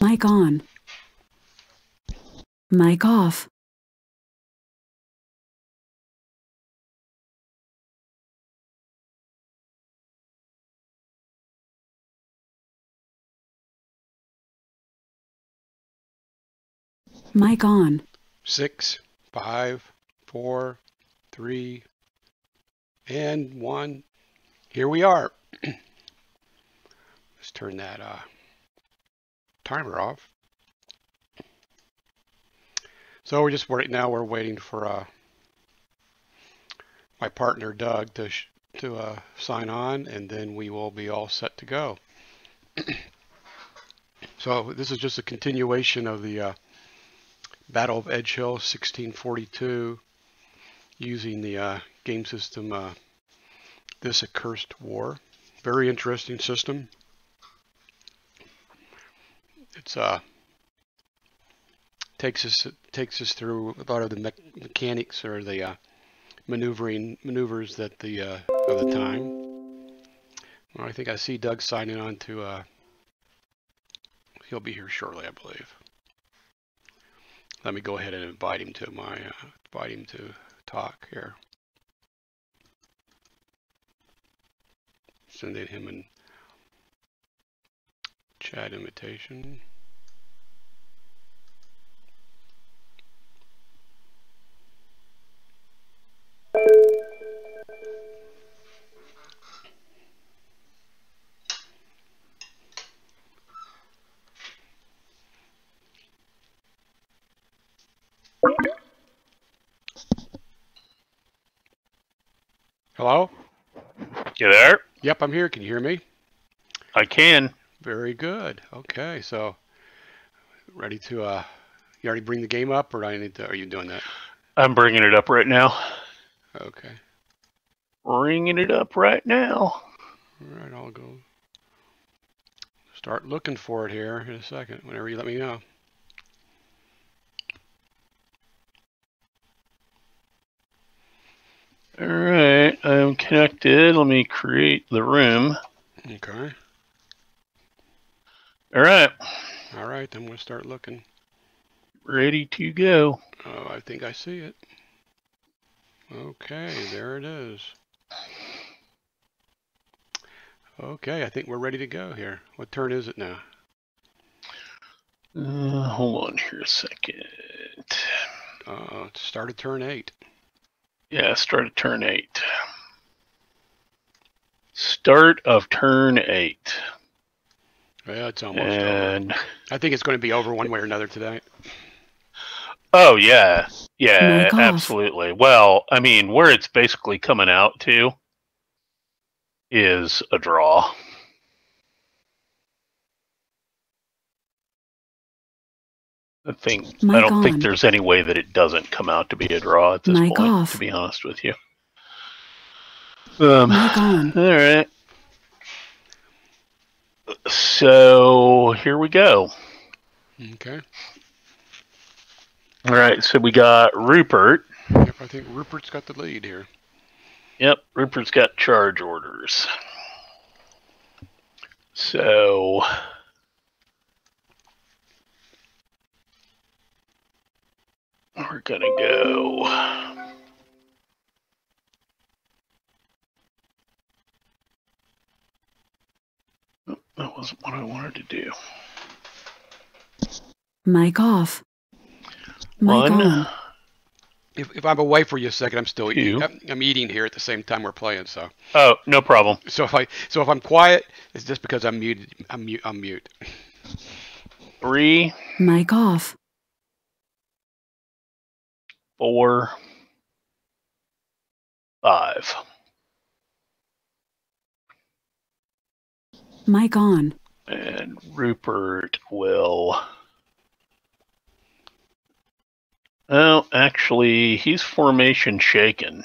Mic on. Mic off. Mic on. Six, five, four, three, and one. Here we are. Let's turn that uh, timer off. So we're just right now we're waiting for uh, my partner Doug to to uh, sign on, and then we will be all set to go. so this is just a continuation of the uh, Battle of Edgehill 1642 using the uh, game system uh, This Accursed War. Very interesting system. It's uh takes us takes us through a lot of the me mechanics or the uh, maneuvering maneuvers that the uh, of the time. Well, I think I see Doug signing on to. Uh, he'll be here shortly, I believe. Let me go ahead and invite him to my uh, invite him to talk here. Sending him an chat invitation. Hello? You there? Yep, I'm here. Can you hear me? I can. Very good. Okay, so ready to uh you already bring the game up or do I need to are you doing that? I'm bringing it up right now. Okay. Bringing it up right now. All right, I'll go start looking for it here in a second whenever you let me know. All right, I'm connected. Let me create the room. Okay. All right, All right, I'm going to start looking. ready to go. Oh, I think I see it. Okay, there it is. Okay, I think we're ready to go here. What turn is it now? Uh, hold on here a second. Uh, start at turn eight. Yeah, start at turn eight. Start of turn eight. Well, it's almost over. I think it's going to be over one way or another tonight. oh yeah, yeah, Mic off. absolutely. Well, I mean, where it's basically coming out to is a draw. I think I don't think there's any way that it doesn't come out to be a draw at this Mic point. off. To be honest with you. Um, Mic on. all right. So here we go. Okay. All right. So we got Rupert. Yep, I think Rupert's got the lead here. Yep, Rupert's got charge orders. So we're gonna go. Oh, That wasn't what I wanted to do. Mic off. Mic One, on. If, if I'm away for you a second, I'm still eating. I'm, I'm eating here at the same time we're playing. So, oh, no problem. so if I so if I'm quiet, it's just because I'm muted. I'm mute. I'm mute. Three, Mic off. four, five. Mic on. And Rupert will. Well, actually, he's formation shaken.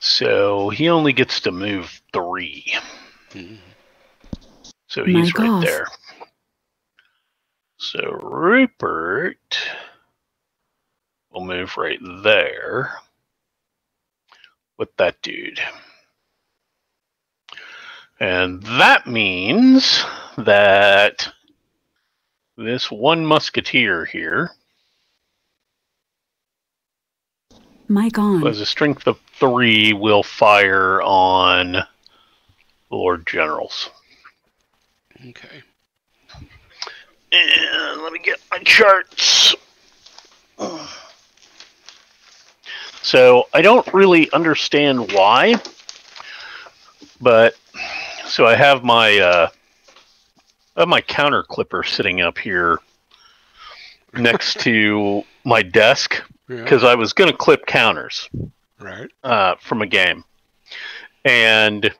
So he only gets to move three. So he's Mic right off. there. So Rupert will move right there with that dude. And that means that this one musketeer here Mic on. has a strength of three will fire on Lord Generals. Okay. And let me get my charts. So I don't really understand why, but so I have my uh, I have my counter clipper sitting up here next to my desk Yeah. because I was going to clip counters Right. uh, from a game, and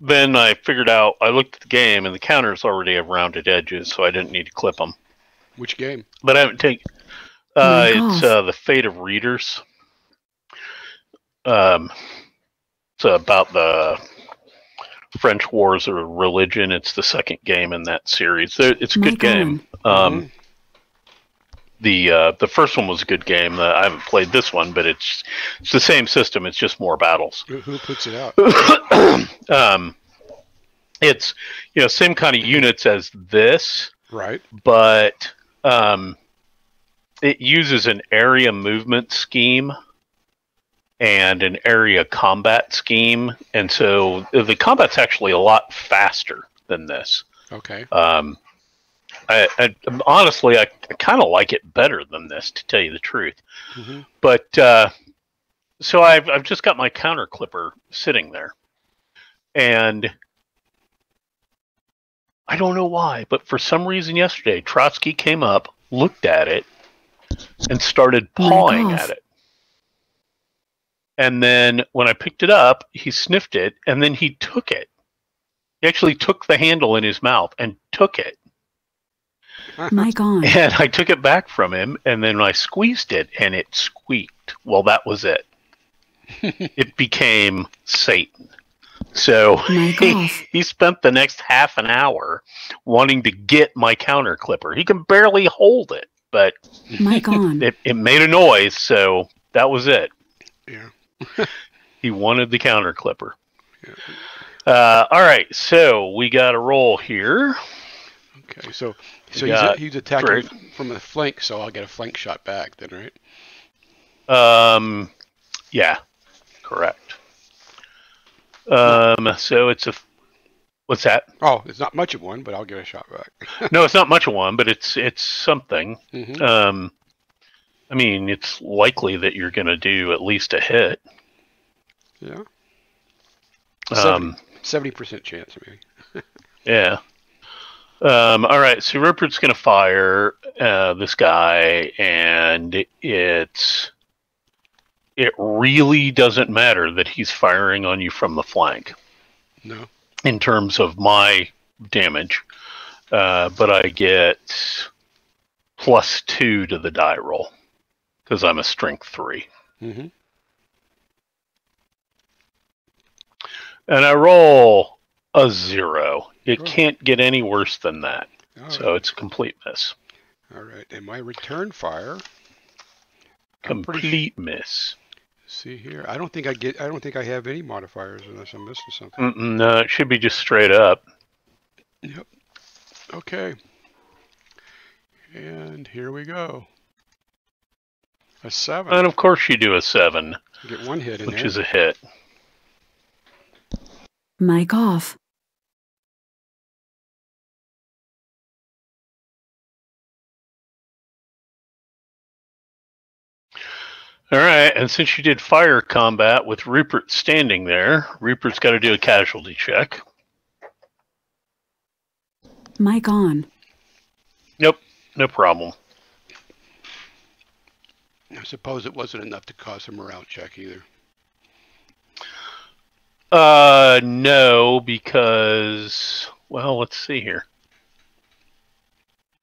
then I figured out I looked at the game and the counters already have rounded edges, so I didn't need to clip them. Which game? But I haven't taken. Uh, Mic it's uh, the fate of readers. Um, it's about the French Wars or Religion. It's the second game in that series. It's a good Mic game. on. Um, Mhm. the uh, the first one was a good game. Uh, I haven't played this one, but it's it's the same system. It's just more battles. Who, who puts it out? um, it's you know same kind of units as this, Right. but um, it uses an area movement scheme and an area combat scheme, and so the combat's actually a lot faster than this. Okay. Um, I, I honestly, I, I kind of like it better than this, to tell you the truth. hmm But uh, so I've I've just got my counter clipper sitting there, and I don't know why, but for some reason yesterday, Trotsky came up, looked at it, and started pawing gosh. at it. And then when I picked it up, he sniffed it, and then he took it. He actually took the handle in his mouth and took it. Mic on. And I took it back from him, and then I squeezed it, and it squeaked. Well, that was it. it became Satan. So he, he spent the next half an hour wanting to get my counter clipper. He can barely hold it, but Mic on. it, it made a noise, so that was it. Yeah. He wanted the counter clipper. Uh, all right, so we got a roll here. Okay. So so he's, got he's attacking Drake. from the flank, so I'll get a flank shot back then, right? Um, yeah, correct. Um, so it's a what's that? Oh, it's not much of one, but I'll get a shot back. No, it's not much of one, but it's it's something. hmm Um, I mean, it's likely that you're going to do at least a hit. Yeah. Um, Seventy percent chance, maybe. yeah. Um, all right, so Rupert's going to fire uh, this guy, and it's it really doesn't matter that he's firing on you from the flank. No. in terms of my damage, uh, but I get plus two to the die roll because I'm a strength three, hmm and I roll a zero. It can't get any worse than that, All so right. it's a complete miss. All right. And my return fire. Pretty Complete miss. See here. I don't think I get. I don't think I have any modifiers unless I'm missing something. Mm-mm, no, it should be just straight up. Yep. Okay. And here we go. A seven. And of course, you do a seven, Get one hit in which there. is a hit. Mic off. All right, and since you did fire combat with Rupert standing there, Rupert's got to do a casualty check. Mic on. Nope, no problem. I suppose it wasn't enough to cause a morale check either. Uh, no, because well, let's see here.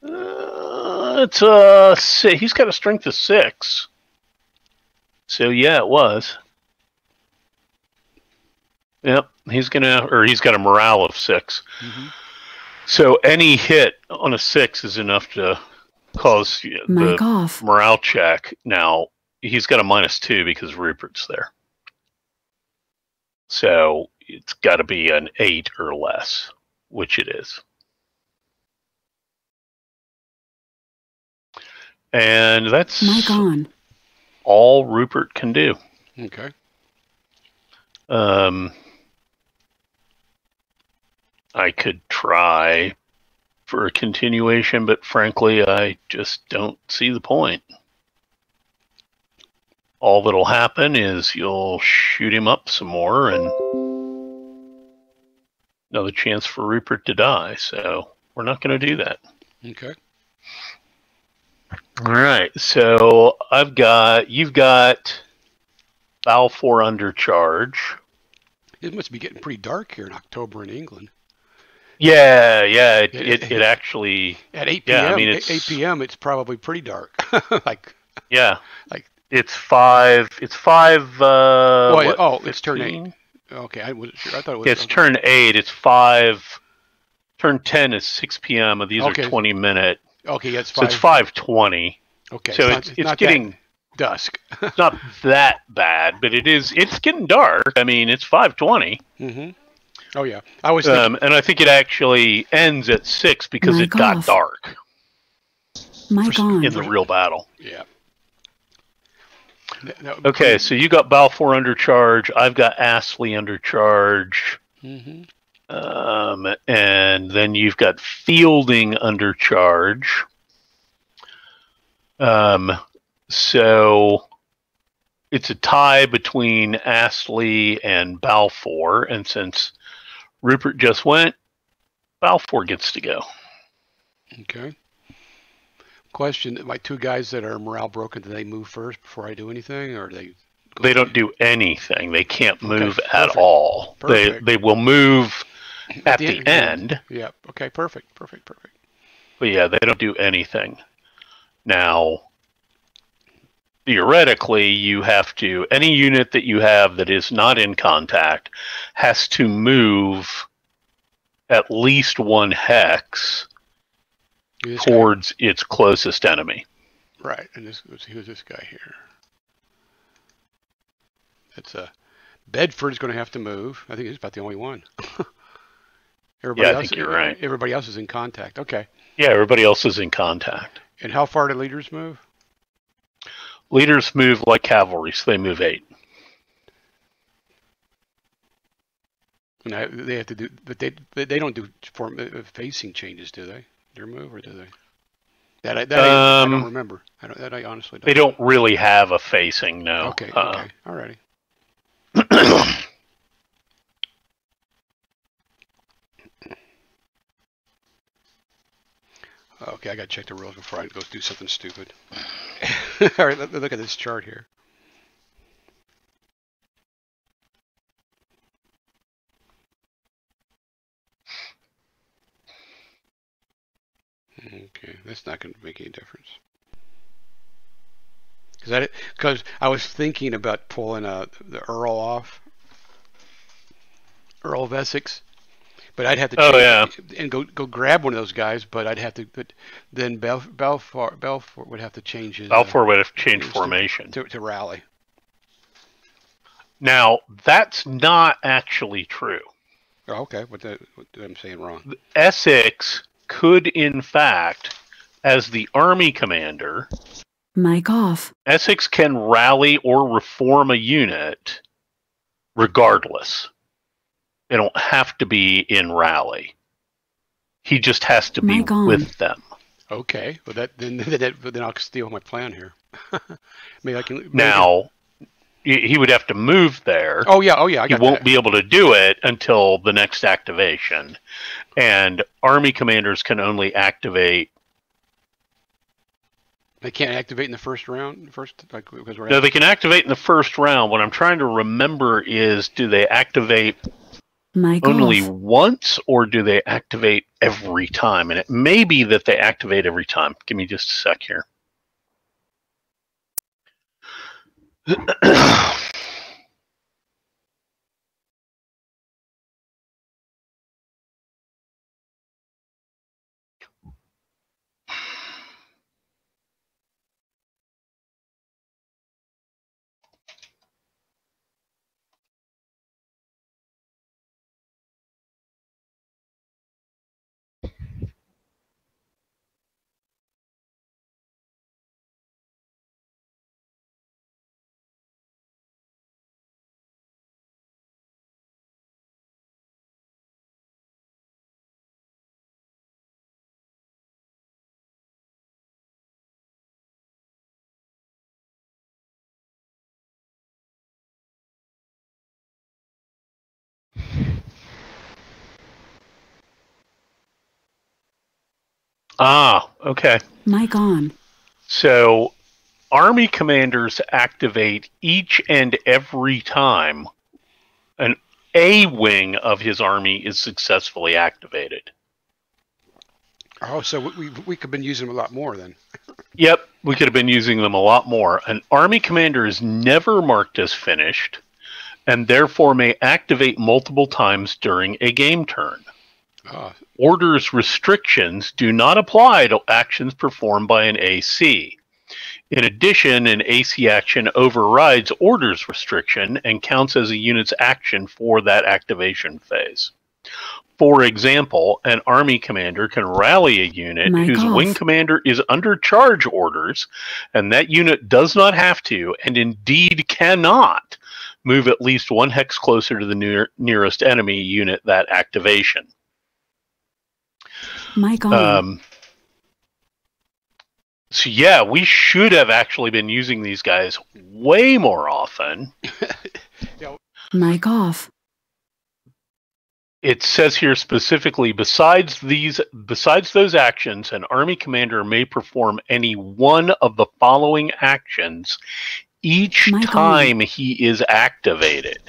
Uh, it's uh, si- he's got a strength of six. So yeah, it was. Yep, he's gonna, or he's got a morale of 6 Mhm. So any hit on a six is enough to cause the off. morale check. Now he's got a minus two because Rupert's there. So it's got to be an eight or less, which it is. And that's Mic on. all Rupert can do. Okay. Um, I could try for a continuation, but frankly, I just don't see the point. All that'll happen is you'll shoot him up some more and another chance for Rupert to die. So we're not going to do that. Okay. All right. So I've got, you've got Balfour under charge. It must be getting pretty dark here in October in England. Yeah, yeah. It, it, it actually, At 8 p.m. Yeah, I mean, it's, 8 p.m. It's probably pretty dark. like, yeah. Like- it's five, it's five, uh, oh, oh, it's turn eight. Okay, I wasn't sure. I thought it was. It's turn eight. It's five. Turn ten is six p.m. and These Okay. are twenty minute. Okay, that's So five. it's five twenty. Okay, so it's it's, not getting dusk. it's not that bad, but it is. It's getting dark. I mean, it's five twenty. hmm Oh yeah, I was thinking. Um, and I think it actually ends at six because My it got golf. dark Mic on. in the real battle. yeah. That- that Okay, be- so you got Balfour under charge. I've got Astley under charge. Mhm. Um, and then you've got Fielding under charge. Um, so it's a tie between Astley and Balfour, and since Rupert just went, Balfour gets to go. Okay. Question: My two guys that are morale broken, do they move first before I do anything, or they? They don't do anything. They can't move at all. Perfect. They they will move at the, end- end. Yeah. Okay. Perfect. Perfect. Perfect. But yeah, they don't do anything. Now, theoretically, you have to, any unit that you have that is not in contact has to move at least one hex This guy- towards its closest enemy. right. And this let's who's this guy here. That's a uh, is going to have to move. I think he's about the only one. everybody I else, think you're right. Everybody else is in contact. Okay. Yeah, everybody else is in contact. And how far do leaders move? Leaders move like cavalry, so they move eight. And I, they have to do, but they they don't do form uh, facing changes, do they? Their move, or do they? That I, that I, I Um, don't remember. I don't. That I honestly don't. They don't really have a facing, no. Okay. Uh, Okay. Alrighty. Okay, I gotta check the rules before I go do something stupid. All right, let, look at this chart here. Okay, that's not going to make any difference. Because I, because I was thinking about pulling uh, the Earl off, Earl of Essex, but I'd have to Oh, change- and go go grab one of those guys. But I'd have to, but then Belf, Balfour Balfour would have to change his uh, would have changed formation. to, to rally. Now, that's not actually true. Oh, okay, what, the, what I'm saying wrong? Essex could, in fact, as the army commander, Mike off. Essex can rally or reform a unit regardless. They don't have to be in rally. He just has to be Mic with them. Okay, well that then then, that, then I'll steal my plan here. maybe I can maybe- Now, he he would have to move there. Oh yeah, oh yeah, I he won't that. be able to do it until the next activation. And army commanders can only activate. They can't activate in the first round. First, like because we're No, they can activate in the first round. What I'm trying to remember is do they activate Mic only once or do they activate every time? And it may be that they activate every time. Give me just a sec here. Ah, okay. Mic on. So, army commanders activate each and every time an A wing of his army is successfully activated. Oh, so we, we, we could have been using them a lot more then. Yep, we could have been using them a lot more. An army commander is never marked as finished and therefore may activate multiple times during a game turn. Oh, Orders restrictions do not apply to actions performed by an AC. In addition, an AC action overrides orders restriction and counts as a unit's action for that activation phase. For example, an army commander can rally a unit Mic whose wing commander is under charge orders, and that unit does not have to, and indeed cannot, move at least one hex closer to the near, nearest enemy unit that activation. Mic on. Um, so yeah, we should have actually been using these guys way more often. Mike off. It says here specifically, besides these, besides those actions, an army commander may perform any one of the following actions each My God. time he is activated.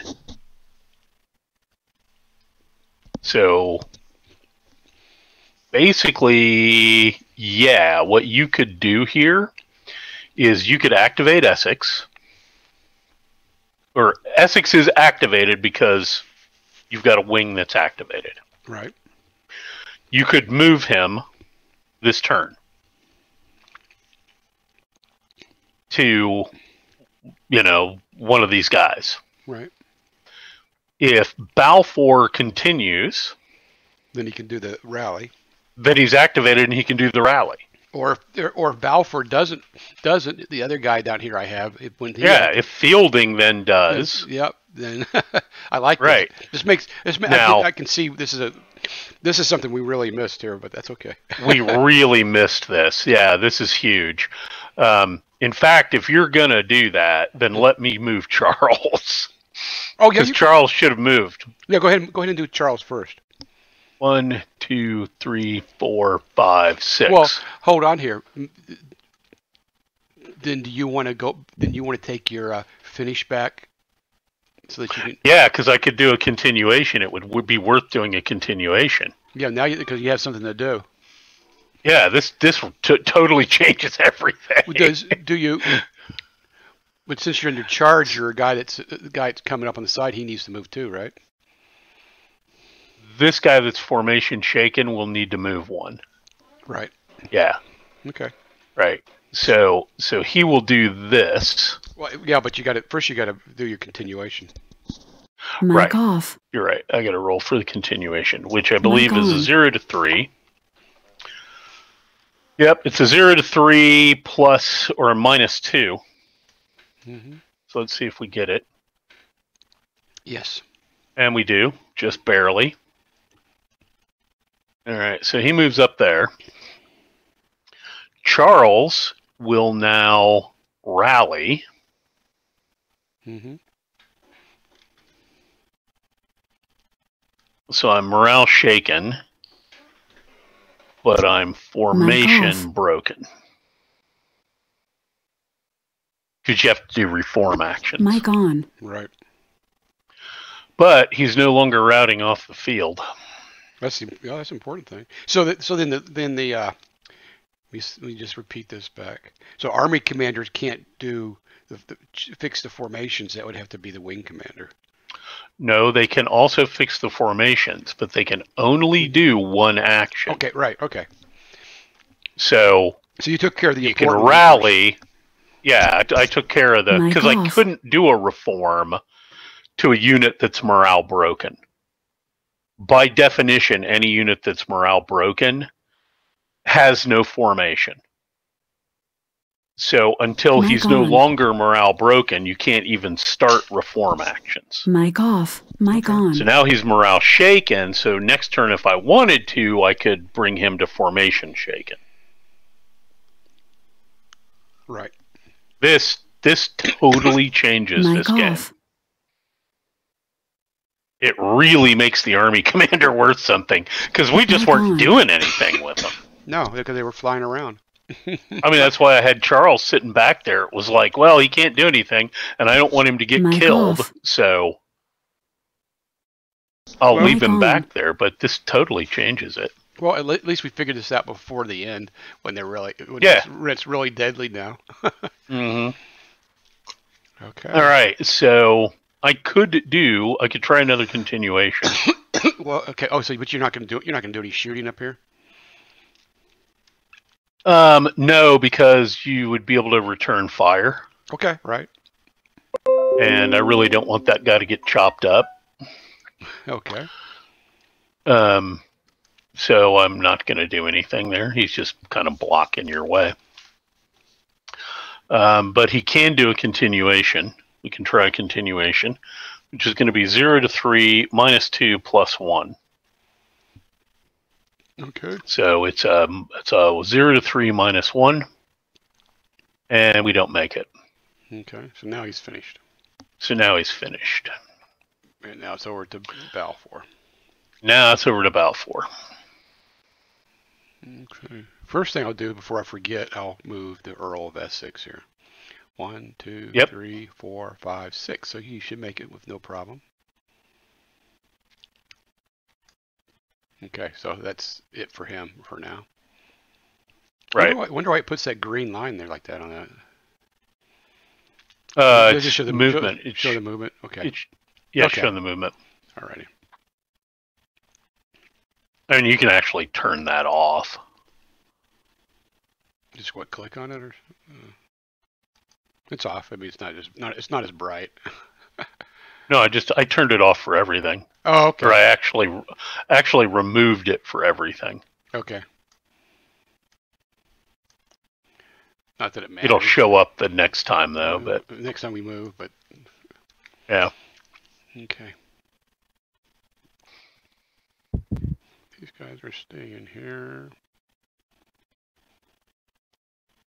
So basically, yeah, what you could do here is you could activate Essex, or Essex is activated because you've got a wing that's activated. right. You could move him this turn to, you know, one of these guys. Right. If Balfour continues, Then he can do the rally. Then he's activated and he can do the rally. Or if, or if Balfour doesn't, doesn't, the other guy down here I have, it, when he Yeah, if Fielding then does, Yep. Then I like Right. This, this makes this. ma- I, Now- can, I can see this is a this is something we really missed here, but that's okay. we really missed this. Yeah, this is huge. Um, in fact, if you're gonna do that, then let me move Charles Oh yeah, Charles should have moved. yeah. Go ahead. Go ahead and do Charles first. One, two, three, four, five, six. Well, hold on here. Then do you want to go? Then you want to take your uh, finish back, so that you can. yeah, because I could do a continuation. It would, would be worth doing a continuation. Yeah. Now because you have something to do. Yeah, this this t- totally changes everything. Does do you? But since you're under charge, you're a guy that's the guy that's coming up on the side. He needs to move too, right? This guy that's formation shaken will need to move one. Right. Yeah, Okay. right. So so he will do this. Well, yeah, but you got to first. You got to do your continuation. Mic Right. off. You're right. I got to roll for the continuation, which I believe is a zero to three. Yep, it's a zero to three plus or a minus two. hmm So let's see if we get it, Yes. and we do just barely. All right, so he moves up there. Charles will now rally. hmm So I'm morale shaken, but I'm formation broken. Because you have to do reform actions. Mic on. Right. But he's no longer routing off the field. That's the yeah, that's an important thing. So that so then the then the uh, we s- we just repeat this back. So army commanders can't do the, the fix the formations. That would have to be the wing commander. No, they can also fix the formations, but they can only do one action. Okay. Right. Okay. So So you took care of the you can important ones rally. Yeah, I, I took care of the because I couldn't do a reform to a unit that's morale broken. By definition, any unit that's morale broken has no formation. So until Mic he's no longer morale broken, you can't even start reform actions. Mic off. Mic on. So now he's morale shaken. So next turn, if I wanted to, I could bring him to formation shaken. Right. This this totally changes Mic this game. Off. It really makes the army commander worth something because we just weren't doing anything with them. No, because they were flying around. I mean, that's why I had Charles sitting back there. It was like, well, he can't do anything, and I don't want him to get Mic killed, off. so I'll Well- leave him on. back there. But this totally changes it. Well, at le- at least we figured this out before the end when they're really when Yeah. it's, it's really deadly now. hmm Okay. All right, so I could do. I could try another continuation. well, okay. Oh, so but you're not going to do you're not going to do any shooting up here. um, no, because you would be able to return fire, Okay. Right. and I really don't want that guy to get chopped up. Okay. Um, so I'm not going to do anything there. He's just kind of blocking your way. Um, but he can do a continuation. We can try a continuation, which is going to be 0 to 3 minus 2 plus 1. Okay. So it's um it's a 0 to 3 minus 1, and we don't make it. Okay. So now he's finished, So now he's finished. and now it's over to Balfour. Now it's over to Balfour. Okay. First thing I'll do before I forget, I'll move the Earl of Essex here. One, two, Yep. three, four, five, six. So he should make it with no problem. Okay, so that's it for him for now. Right. Wonder why, wonder why it puts that green line there like that on that. Uh, Does it it's show the movement. Show, It's, show the movement. Okay. it's yeah, Okay. showing the movement. Alrighty. I mean, you can actually turn that off. Just what? Click on it or? Uh, it's off. I mean, it's not as not. It's not as bright. No, I just I turned it off for everything, Oh, okay. or I actually actually removed it for everything. Okay. Not that it matters. It'll show up the next time though, but Uh, next time we move, but yeah. okay. These guys are staying here.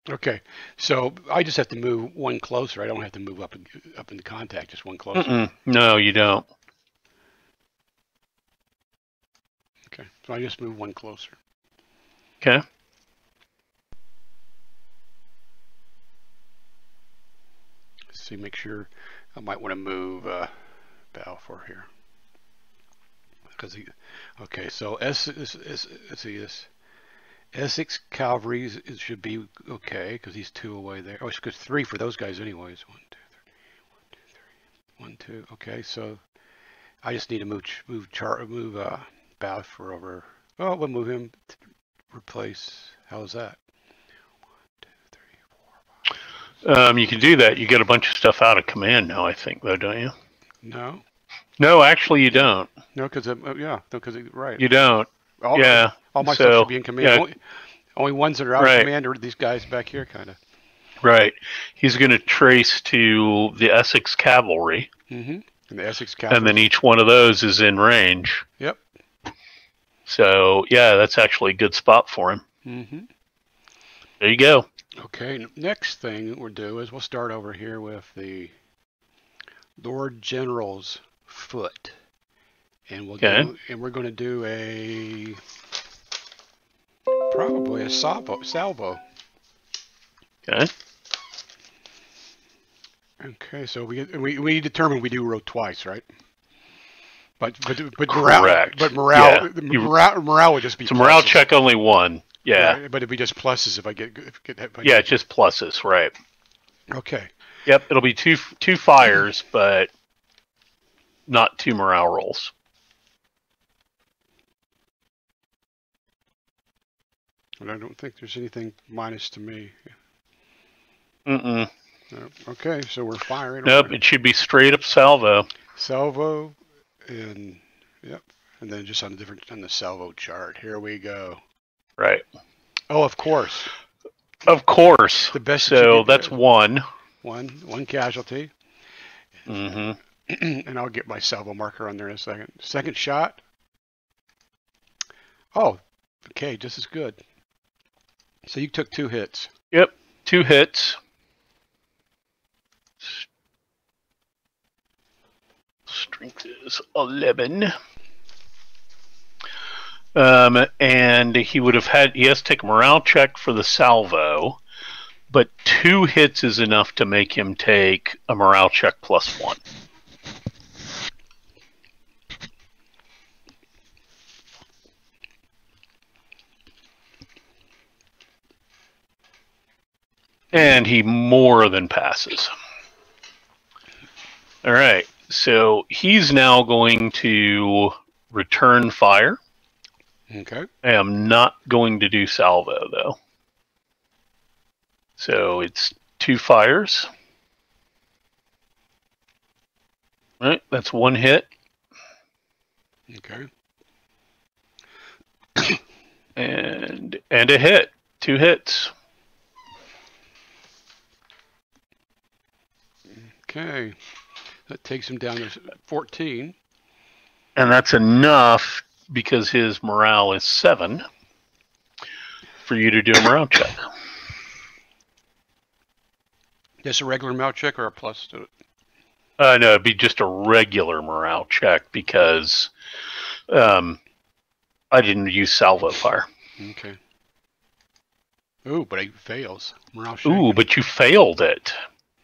Okay, so I just have to move one closer. I don't have to move up in, up in contact, just one closer. Mm-mm. No, you don't. Okay, so I just move one closer. Okay. Let's see, make sure I might want to move uh, Balfour here. Because he, okay, so S is, is, let's see this. Essex Cavalry should be okay because he's two away there. Oh, it's good three for those guys anyways. One, two, three, one, two, three, one, two. Okay, so I just need to move move Char move uh, Balfour over. Oh, we'll move him. To replace. How's that? One, two, three, four. Um, you can do that. You get a bunch of stuff out of command now, I think, though, don't you? No, No, actually, you don't. no, because uh, yeah, no, because right. You don't. All, yeah. all my stuff so, should be in command. yeah. Only, only ones that are out Right. of command are these guys back here, kind of. Right. He's going to trace to the Essex Cavalry, Mm-hmm. And the Essex Cavalry. and then each one of those is in range. Yep. So, yeah, that's actually a good spot for him. Mm-hmm. There you go. Okay. Next thing we'll do is we'll start over here with the Lord General's foot, and we'll Okay. do, and we're going to do a probably a salvo. Salvo. Okay. Okay. So we we we determined we do row twice, right? But but but morale, Correct. but morale, Yeah. morale, morale would just be So morale check only one. Yeah. But it'd be just pluses if I get if I get Yeah, just pluses, right. Okay. Yep, it'll be two two fires, but not two morale rolls. And I don't think there's anything minus to me. Mm-mm. Okay, so we're firing. Nope, it should be straight up salvo. Salvo and yep, and then just on the different on the salvo chart. Here we go. Right. Oh, of course, Of course. the best. So that's one. one one casualty, Mm-hmm. and I'll get my salvo marker on there in a second. Second shot. Oh, okay, just as good. So you took two hits. Yep. Two hits. Strength is 11. Um, and he would have had he has to take a morale check for the salvo, but two hits is enough to make him take a morale check plus one. And he more than passes. All right, so he's now going to return fire. Okay. I am not going to do salvo though. So it's two fires. Right, that's one hit. Okay. And and a hit. Two hits. Okay. That takes him down to 14. And that's enough because his morale is seven for you to do a morale check. Just a regular morale check or a plus to it? Uh, no, it'd be just a regular morale check because um, I didn't use salvo fire. Okay. Ooh, but he fails. Morale. Ooh, but you failed it.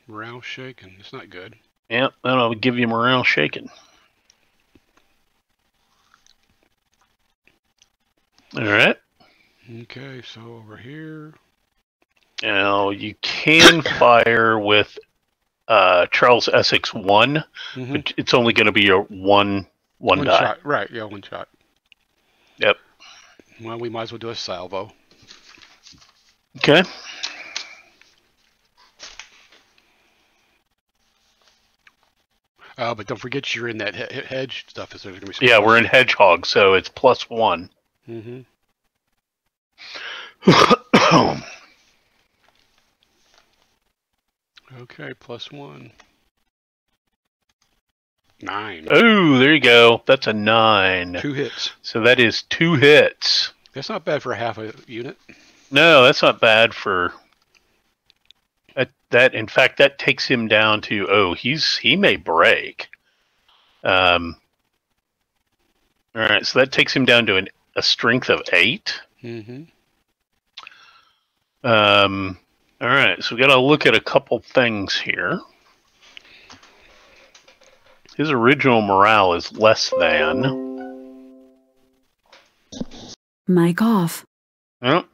Morale shaken. It's not good. Yep, then I'll give you morale shaken. All right. Okay, so over here. Now you can fire with uh, Charles Essex one, Mhm. but it's only going to be a one one, One die. shot. Right, yeah, one shot. Yep. Well, we might as well do a salvo. Okay. Uh, but don't forget you're in that he- he- hedge stuff. Is there going to be Yeah, we're in Hedgehog, so it's plus one. hmm Okay, plus one. Nine. oh, there you go. That's a nine. Two hits. So that is two hits. That's not bad for half a unit. No, that's not bad for that. That in fact, that takes him down to oh, he's he may break. Um. All right, so that takes him down to an, a strength of eight. Mm-hmm. Um. All right, so we got to look at a couple things here. His original morale is less than. Mike off. Well,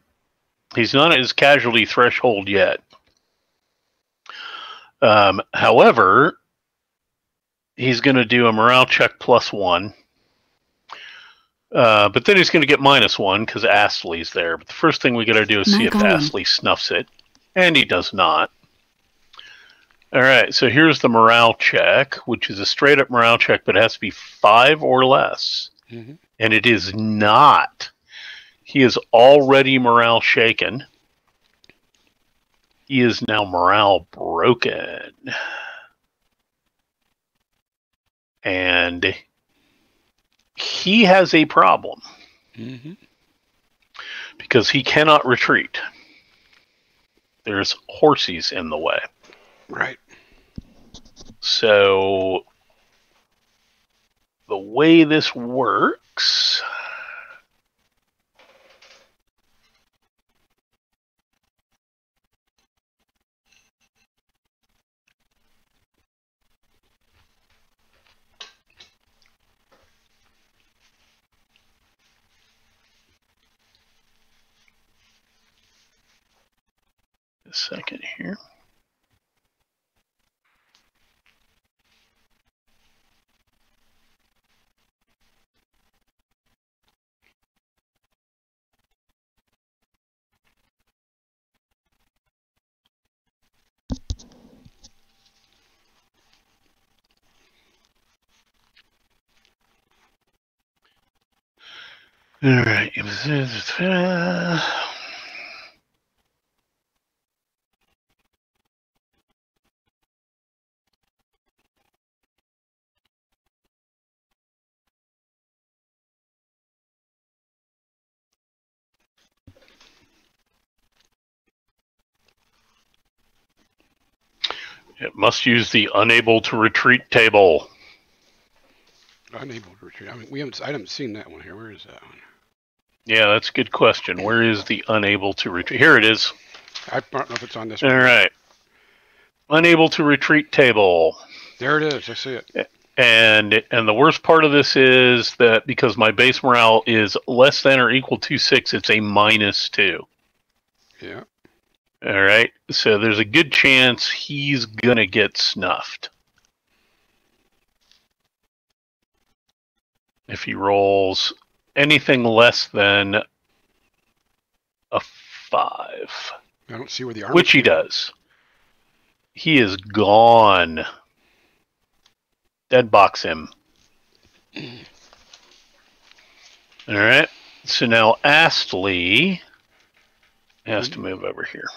he's not at his casualty threshold yet. Um, however, he's going to do a morale check plus one. Uh, but then he's going to get minus one because Astley's there. But the first thing we got to do is see My if Astley snuffs it. And he does not. All right, so here's the morale check, which is a straight up morale check, but it has to be five or less. Mm-hmm. And it is not. He is already morale shaken. He is now morale broken. And he has a problem Mm-hmm. because he cannot retreat. There's horses in the way. Right. So the way this works a second here. All right. It must use the unable to retreat table. Unable to retreat. I mean, we haven't. I haven't seen that one here. Where is that one? Yeah, that's a good question. Where is the unable to retreat? Here it is. I don't know if it's on this All one. right. Unable to retreat table. There it is. I see it. And and the worst part of this is that because my base morale is less than or equal to six, it's a minus two. Yeah. All right. So there's a good chance he's gonna get snuffed. If he rolls anything less than a five. I don't see where the armor. Which he does. He is gone. Dead box him. All right. So now Astley has to hmm. move over here.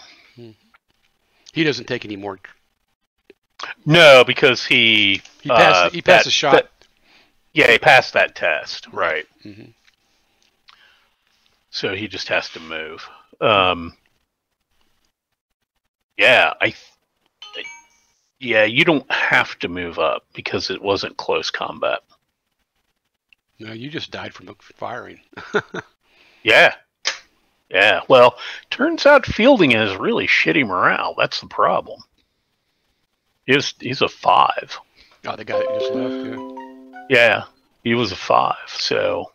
He doesn't take any more. No, because he He passed. uh, he passed that- a shot. that- yeah, he passed that test. Right. hmm So he just has to move. Um, yeah, I. th- Yeah, you don't have to move up because it wasn't close combat. No, you just died from the firing. Yeah. Yeah. Well, turns out Fielding has really shitty morale. That's the problem. He's he's a five. Oh, the guy that just left. Yeah. Yeah, he was a five. So,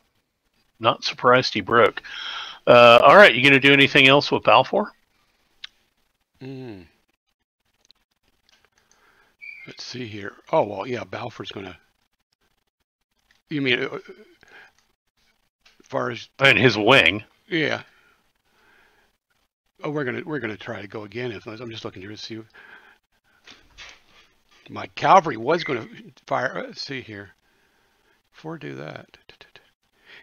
not surprised he broke. Uh, all right, you gonna do anything else with Balfour? Mm. Let's see here. Oh well, yeah. Balfour's gonna. You mean, uh, as far as And his wing. yeah. Oh, we're gonna we're gonna try to go again. I'm just looking here to see. My cavalry was gonna fire. Uh, let's see here. Before I do that.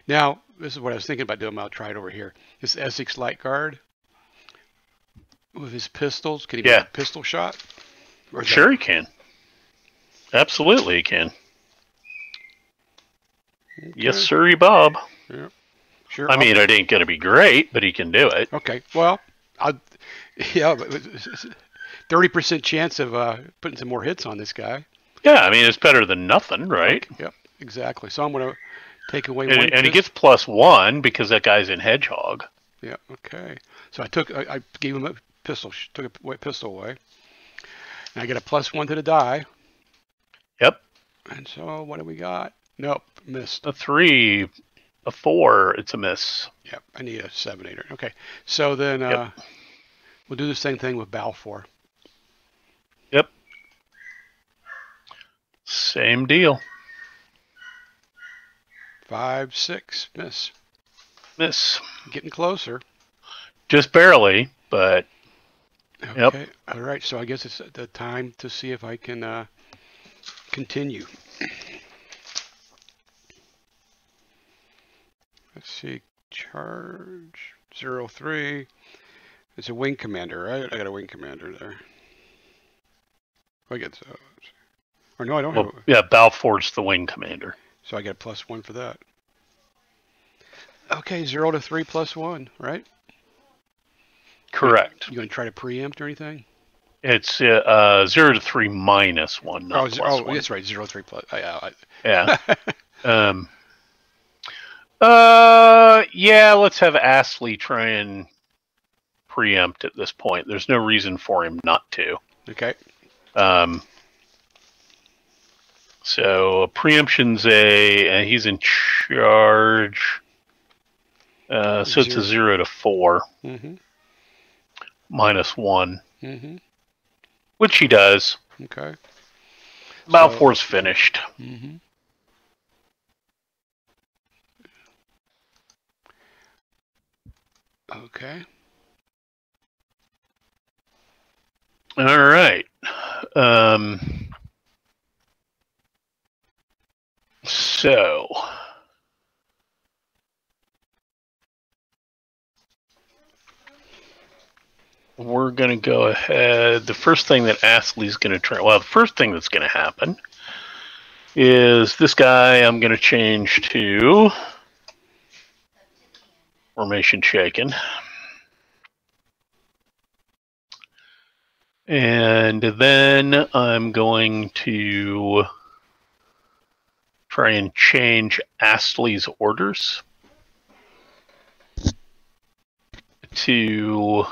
Now, this is what I was thinking about doing. I'll try it over here. This Essex Light Guard with his pistols. Can he Yeah. make a pistol shot? Or is that- Sure, he can. Absolutely, he can. Yes, Okay. sir, Bob. Yeah. Sure. I mean, it ain't gonna be great, but he can do it. Okay. Well, I yeah, thirty percent chance of uh, putting some more hits on this guy. Yeah, I mean, it's better than nothing, right? Yep. Exactly. So I'm gonna take away one. And, and he gets plus one because that guy's in Hedgehog. Yeah. Okay. So I took I, I gave him a pistol. Took a pistol away. And I get a plus one to the die. Yep. And so what do we got? Nope. Missed. A three, a four, it's a miss. Yep. I need a seven eight. Okay. So then uh, Yep. we'll do the same thing with Balfour. Yep. Same deal. Five six miss. Miss. Getting closer. Just barely, but Yep. Okay. All right. So I guess it's the time to see if I can uh, continue. Let's see. Charge zero three. It's a wing commander, right? I got a wing commander there. I get so. Or no, I don't well, have. a- yeah, Balfour's the wing commander. So I get a plus one for that. Okay, zero to three plus one, right? Correct. You gonna try to preempt or anything? It's uh, uh, zero to three minus one, not oh, plus oh, one. that's right. Zero three plus. I, I, Yeah. um. Uh. Yeah. Let's have Astley try and preempt at this point. There's no reason for him not to. okay. Um. So preemption's a, and he's in charge. Uh, so it's a zero to four Mm-hmm. minus one, Mm-hmm. which he does. Okay. Balfour's finished. Mm-hmm. Okay. All right. Um, so we're going to go ahead. The first thing that Astley's going to try, well, the first thing that's going to happen is this guy I'm going to change to formation shaken. And then I'm going to try and change Astley's orders. to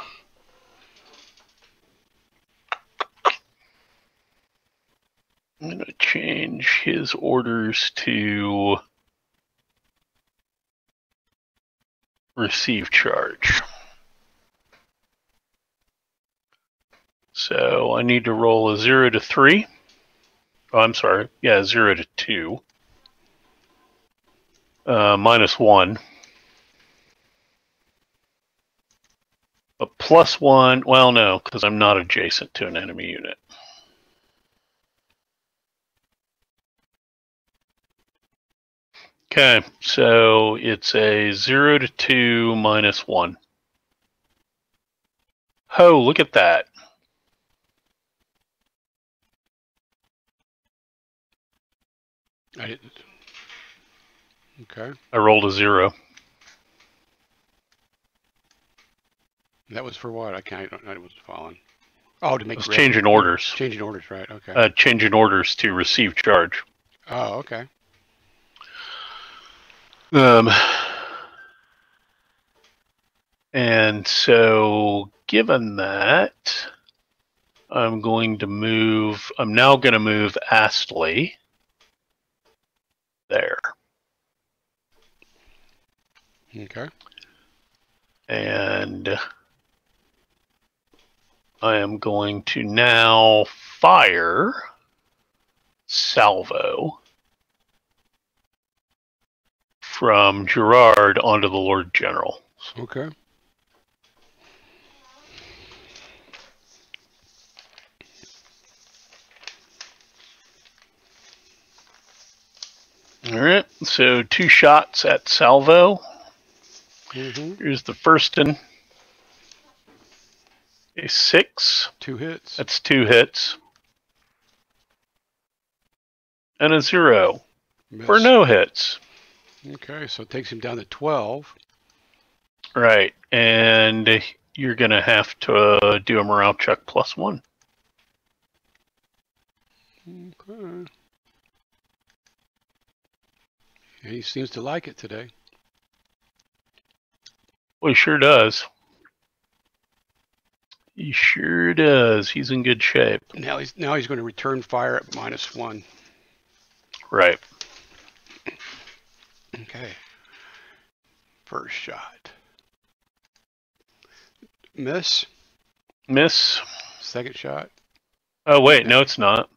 I'm going to change his orders to receive charge. So I need to roll a 0 to 3. Oh, I'm sorry. Yeah, 0 to 2. Uh, minus 1. A plus 1. Well, no, because I'm not adjacent to an enemy unit. Okay, so it's a 0 to 2 minus 1. Oh, look at that. I didn't. Okay. I rolled a 0. That was for what? I can't. I don't know. It was following. Oh, to make make was changing orders. Changing orders, right? Okay. Uh, changing orders to receive charge. oh, okay. Um, and so, given that, I'm going to move. I'm now going to move Astley there, Okay. and I am going to now fire salvo from Gerard onto the Lord General. Okay. All right, so two shots at salvo. hmm Here's the first one. A six. Two hits. That's two hits. And a zero for no hits. Okay, so it takes him down to 12. Right, and you're gonna have to uh, do a morale check plus one. Okay. He seems to like it today. Well, he sure does. He sure does. He's in good shape. Now he's now he's going to return fire at minus one. Right. Okay. First shot. Miss. Miss. Second shot. Oh wait, no, it's not.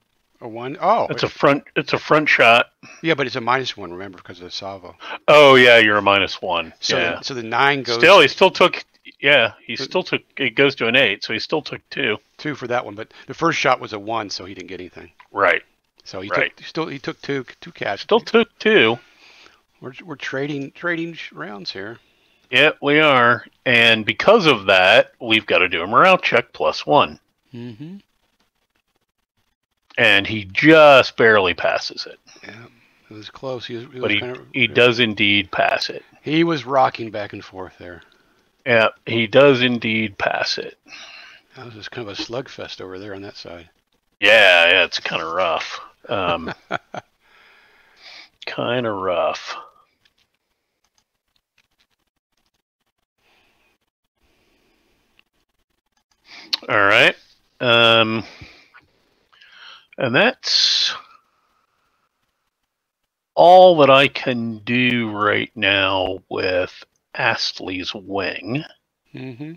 A one. Oh, It's a front. It's a front shot. yeah, but it's a minus one. Remember, because of the salvo. Oh yeah, you're a minus one. So yeah. the, so the nine goes Still, he still took. Yeah, he still took. It goes to an eight, so he still took two. two for that one. But the first shot was a one, so he didn't get anything. Right. So he Right. took still he took two two cash. Still took two. We're we're trading trading rounds here. Yeah, we are. And because of that, we've got to do a morale check plus one. Mm-hmm. And he just barely passes it. Yeah, it was close. He was, he But was he, kind of, he does indeed pass it. He was rocking back and forth there. Yeah, he does indeed pass it. That was just kind of a slugfest over there on that side. Yeah, yeah, it's kind of rough. Um, kind of rough. All right. Um, and that's all that I can do right now with Astley's wing. Mm-hmm.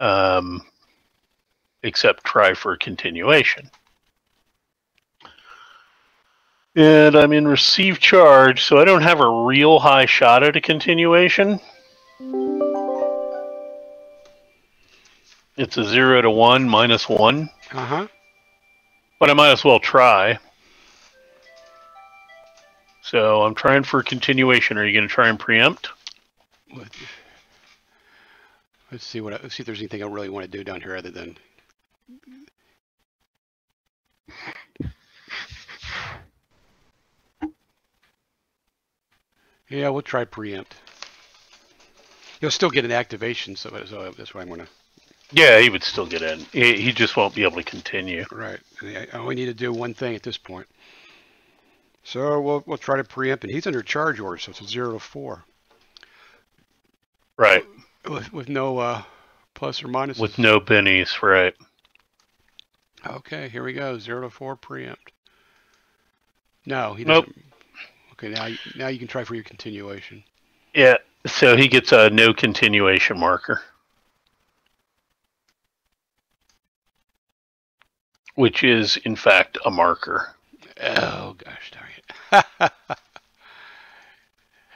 um, except try for continuation. And I'm in receive charge, so I don't have a real high shot at a continuation. It's a 0 to 1 minus 1, Uh-huh. but I might as well try. So I'm trying for continuation. Are you going to try and preempt? Let's see what I, let's see if there's anything I really want to do down here other than Yeah, we'll try preempt. You'll still get an activation, so, that's why I'm gonna. Yeah, he would still get in. He, he just won't be able to continue. Right. I only need to do one thing at this point. So we'll we'll try to preempt, and he's under charge order, so it's a zero to four. Right. with, with no uh, plus or minus. with no bennies, right? Okay, here we go. Zero to four preempt. No, he Nope. Okay, now you, now you can try for your continuation. Yeah. So he gets a no continuation marker, which is in fact a marker. Oh gosh, darn it.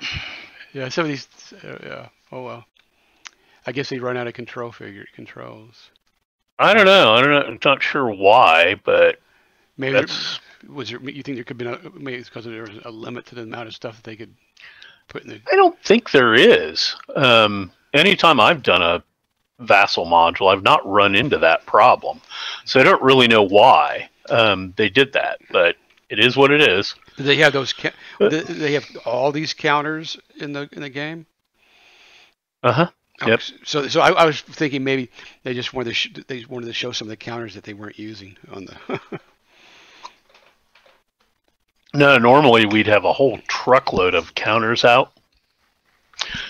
yeah, some of these. Uh, yeah. Oh well. I guess they run out of control figure controls. I don't know. I don't know. I'm not sure why, but Maybe that's was there? You think there could be a, maybe it's because there was a limit to the amount of stuff that they could put in the. I don't think there is. Um, anytime I've done a Vassal module, I've not run into that problem. So I don't really know why um, they did that, but it is what it is. They have those? Ca- they, have all these counters in the in the game. Uh huh. Oh, Yep. So, so I, I was thinking maybe they just wanted to sh- they wanted to show some of the counters that they weren't using on the. No, normally we'd have a whole truckload of counters out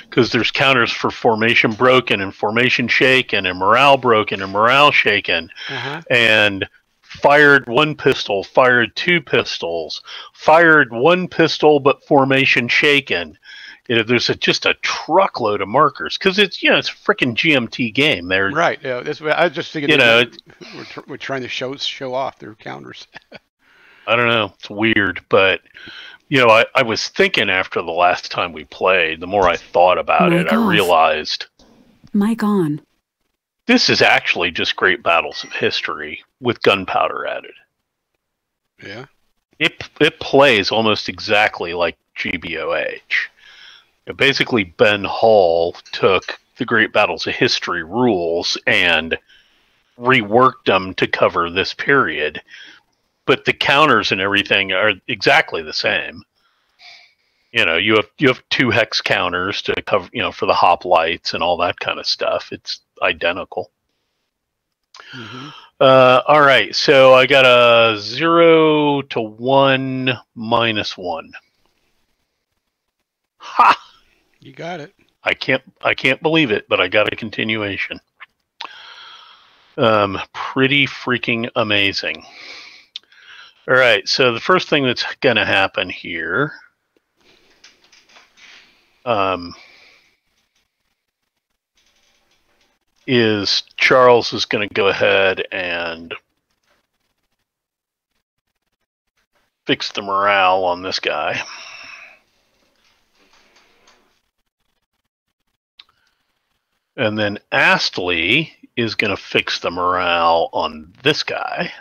because there's counters for formation broken and formation shaken and morale broken and morale shaken uh-huh. and fired one pistol, fired two pistols, fired one pistol but formation shaken. You know, there's a, just a truckload of markers because it's you know it's a freaking GMT game. They're Right. Yeah. That's I was just thinking. You know, we're, we're trying to show show off their counters. I don't know. It's weird, but you know, I, I was thinking after the last time we played, the more I thought about it, Mic I realized Mic on. this is actually just great battles of history with gunpowder added. Yeah. It it plays almost exactly like GBOH. You basically, Ben Hull took the Great Battles of History rules and reworked them to cover this period, but the counters and everything are exactly the same. You know, you have you have two hex counters to cover, you know, for the hoplites and all that kind of stuff. It's identical. hmm Uh, all right, so I got a zero to one minus one. Ha! You got it. I can't I can't believe it, but I got a continuation. Um, pretty freaking amazing. All right, so the first thing that's gonna happen here, um, is Charles is gonna go ahead and fix the morale on this guy. And then Astley is going to fix the morale on this guy.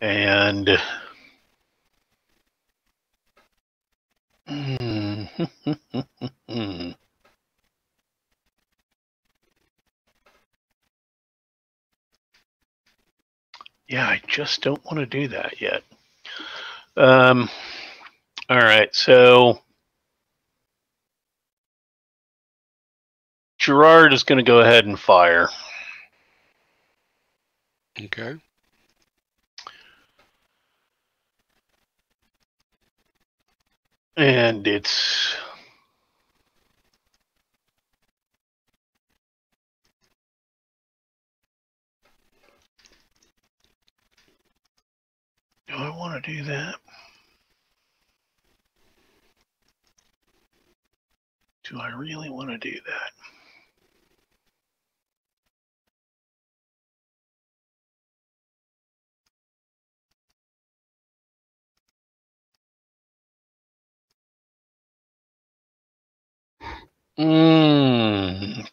And Yeah, I just don't want to do that yet. Um, all right, so Gerard is going to go ahead and fire. Okay. And it's Do I want to do that? Do I really want to do that? Mm.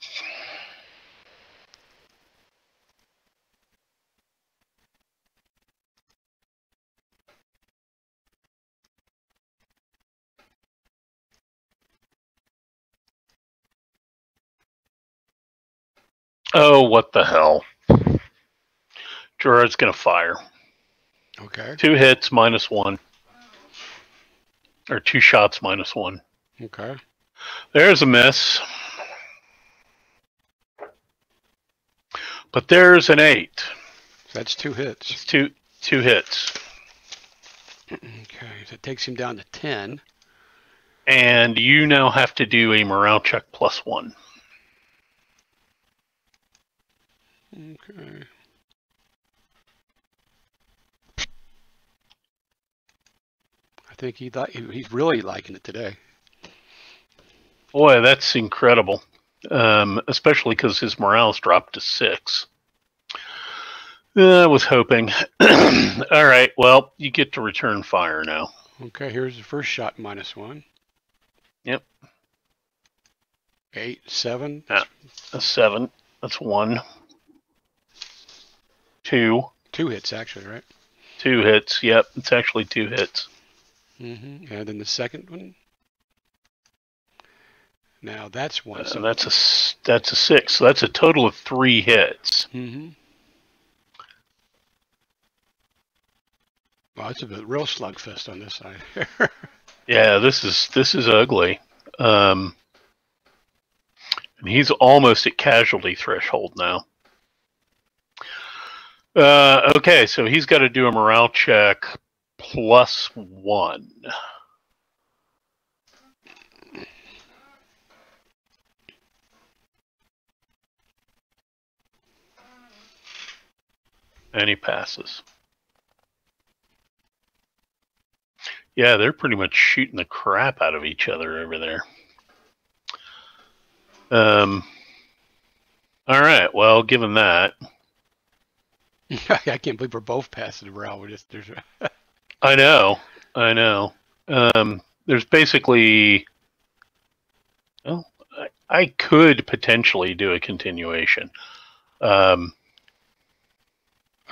Oh, what the hell. Gerard's going to fire. Okay. Two hits minus one. Or two shots minus one. Okay. There's a miss. But there's an eight. That's two hits. It's two two hits. Okay, so it takes him down to 10. And you now have to do a morale check plus one. Okay. I think he thought he, he's really liking it today. Boy, that's incredible. Um, especially because his morale's dropped to six. Uh, I was hoping. All right, well, you get to return fire now. Okay, here's the first shot minus one. Yep. Eight, seven. Yeah. A seven. That's one. Two. Two hits actually, right? Two hits. Yep, it's actually two hits. Mm-hmm. And then the second one. Now that's one. So that's a that's a six. So that's a total of three hits. Mm-hmm. Well, it's a bit- real slugfest on this side. Yeah, this is this is ugly. Um, and he's almost at casualty threshold now. Uh, okay, so he's got to do a morale check plus one. And he passes. Yeah, they're pretty much shooting the crap out of each other over there. Um. All right. Well, given that, I can't believe we're both passing morale. We're just there's. I know, I know. Um, there's basically. Well, I, I could potentially do a continuation. Um,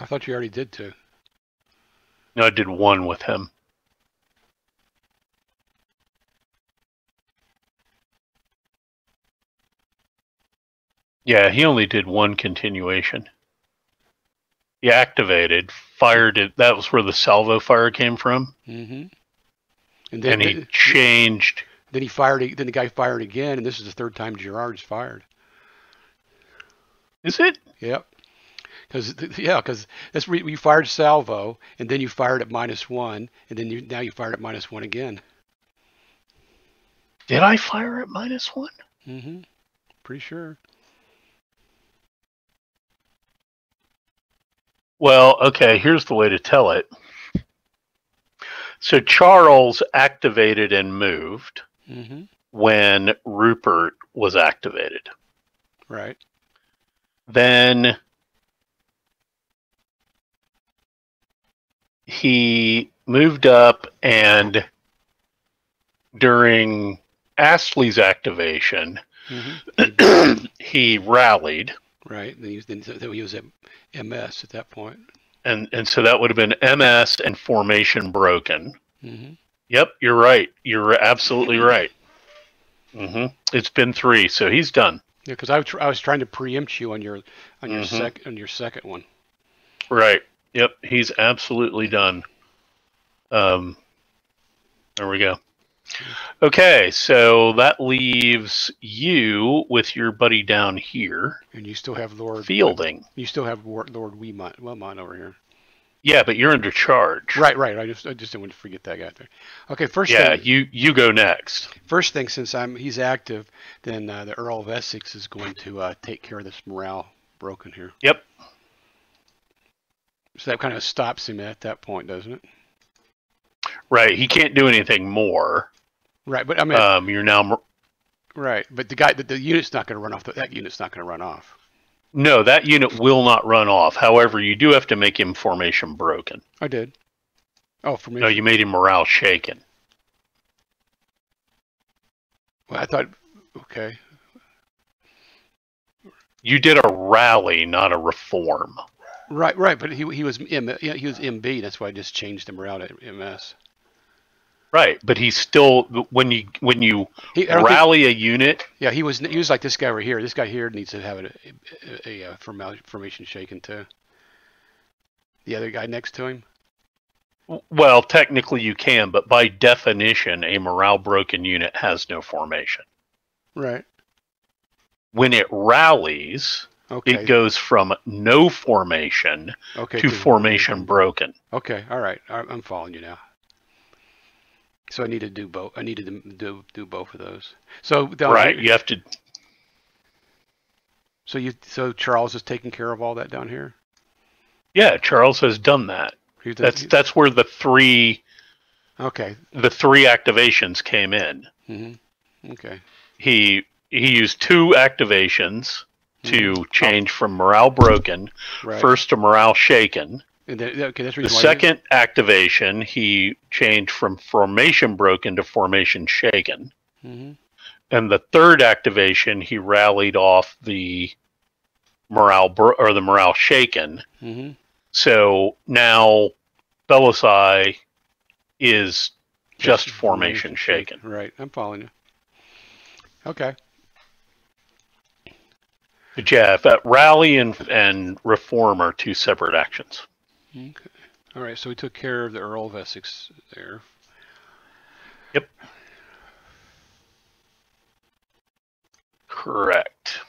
I thought you already did two. no, I did one with him. Yeah, he only did one continuation. He activated, fired it. That was where the salvo fire came from, Mm-hmm. And then, and he then, changed. then he fired. Then the guy fired again, and this is the third time Gerard's fired. Is it? Yep. Because yeah, because that's where you fired salvo, and then you fired at minus one, and then you now you fired at minus one again. Did I fire at minus one? Mm-hmm. Pretty sure. Well, okay. Here's the way to tell it. So Charles activated and moved Mm-hmm. when Rupert was activated. Right. Then he moved up and during Astley's activation, Mm-hmm. he rallied. right. Then he was then, he was at MS at that point. And, and so that would have been MS and formation broken. Mm-hmm. Yep, you're right. You're absolutely right. hmm It's been three, so he's done. Yeah, because I, I was trying to preempt you on your on your sec on your second one. Right. Yep, he's absolutely done. Um, there we go. Okay, so that leaves you with your buddy down here And you still have Lord fielding. You still have Lord Weemont, Wilmot over here. Yeah, but you're under charge. Right, right. I just I just didn't want to forget that guy there. Okay, first Yeah, thing, you you go next. first thing since I'm he's active, then uh, the Earl of Essex is going to uh, take care of this morale broken here. Yep. So that kind of stops him at that point, doesn't it? Right. He can't do anything more. Right, but I mean, Um, you're now right, but the guy, the, the unit's not going to run off. That unit's not going to run off. no. That unit will not run off. However, you do have to make him formation broken. I did. Oh, for me. No, you made him morale shaken. well, I thought. Okay. You did a rally, not a reform. Right, right, but he he was M, he was MB. That's why I just changed him around at MS. Right, but he's still when you when you He, don't think- rally a unit. yeah, he was he was like this guy right here. This guy here needs to have a a, a, a formation shaken too. The other guy next to him. Well, technically you can, but by definition, a morale broken unit has no formation. Right. When it rallies, Okay. It goes from no formation okay. to formation broken. Okay. All right. I- I'm following you now. So I need to do both. I needed to do do both of those. So down Right. You have to. so you so Charles is taking care of all that down here. Yeah, Charles has done that. Does- That's he- that's where the three okay. the three activations came in. hmm Okay. He he used two activations to change from morale broken Right. first to morale shaken. And then, okay, that's the The reason why- second activation he changed from formation broken to formation shaken. Mhm. And the third activation he rallied off the morale bro- or the morale shaken. Mhm. So now Belisai is just Just formation shaken. Right. I'm following you. Okay. But yeah, but rally and and reform are two separate actions. Okay. All right. So we took care of the Earl of Essex there. Yep. Correct.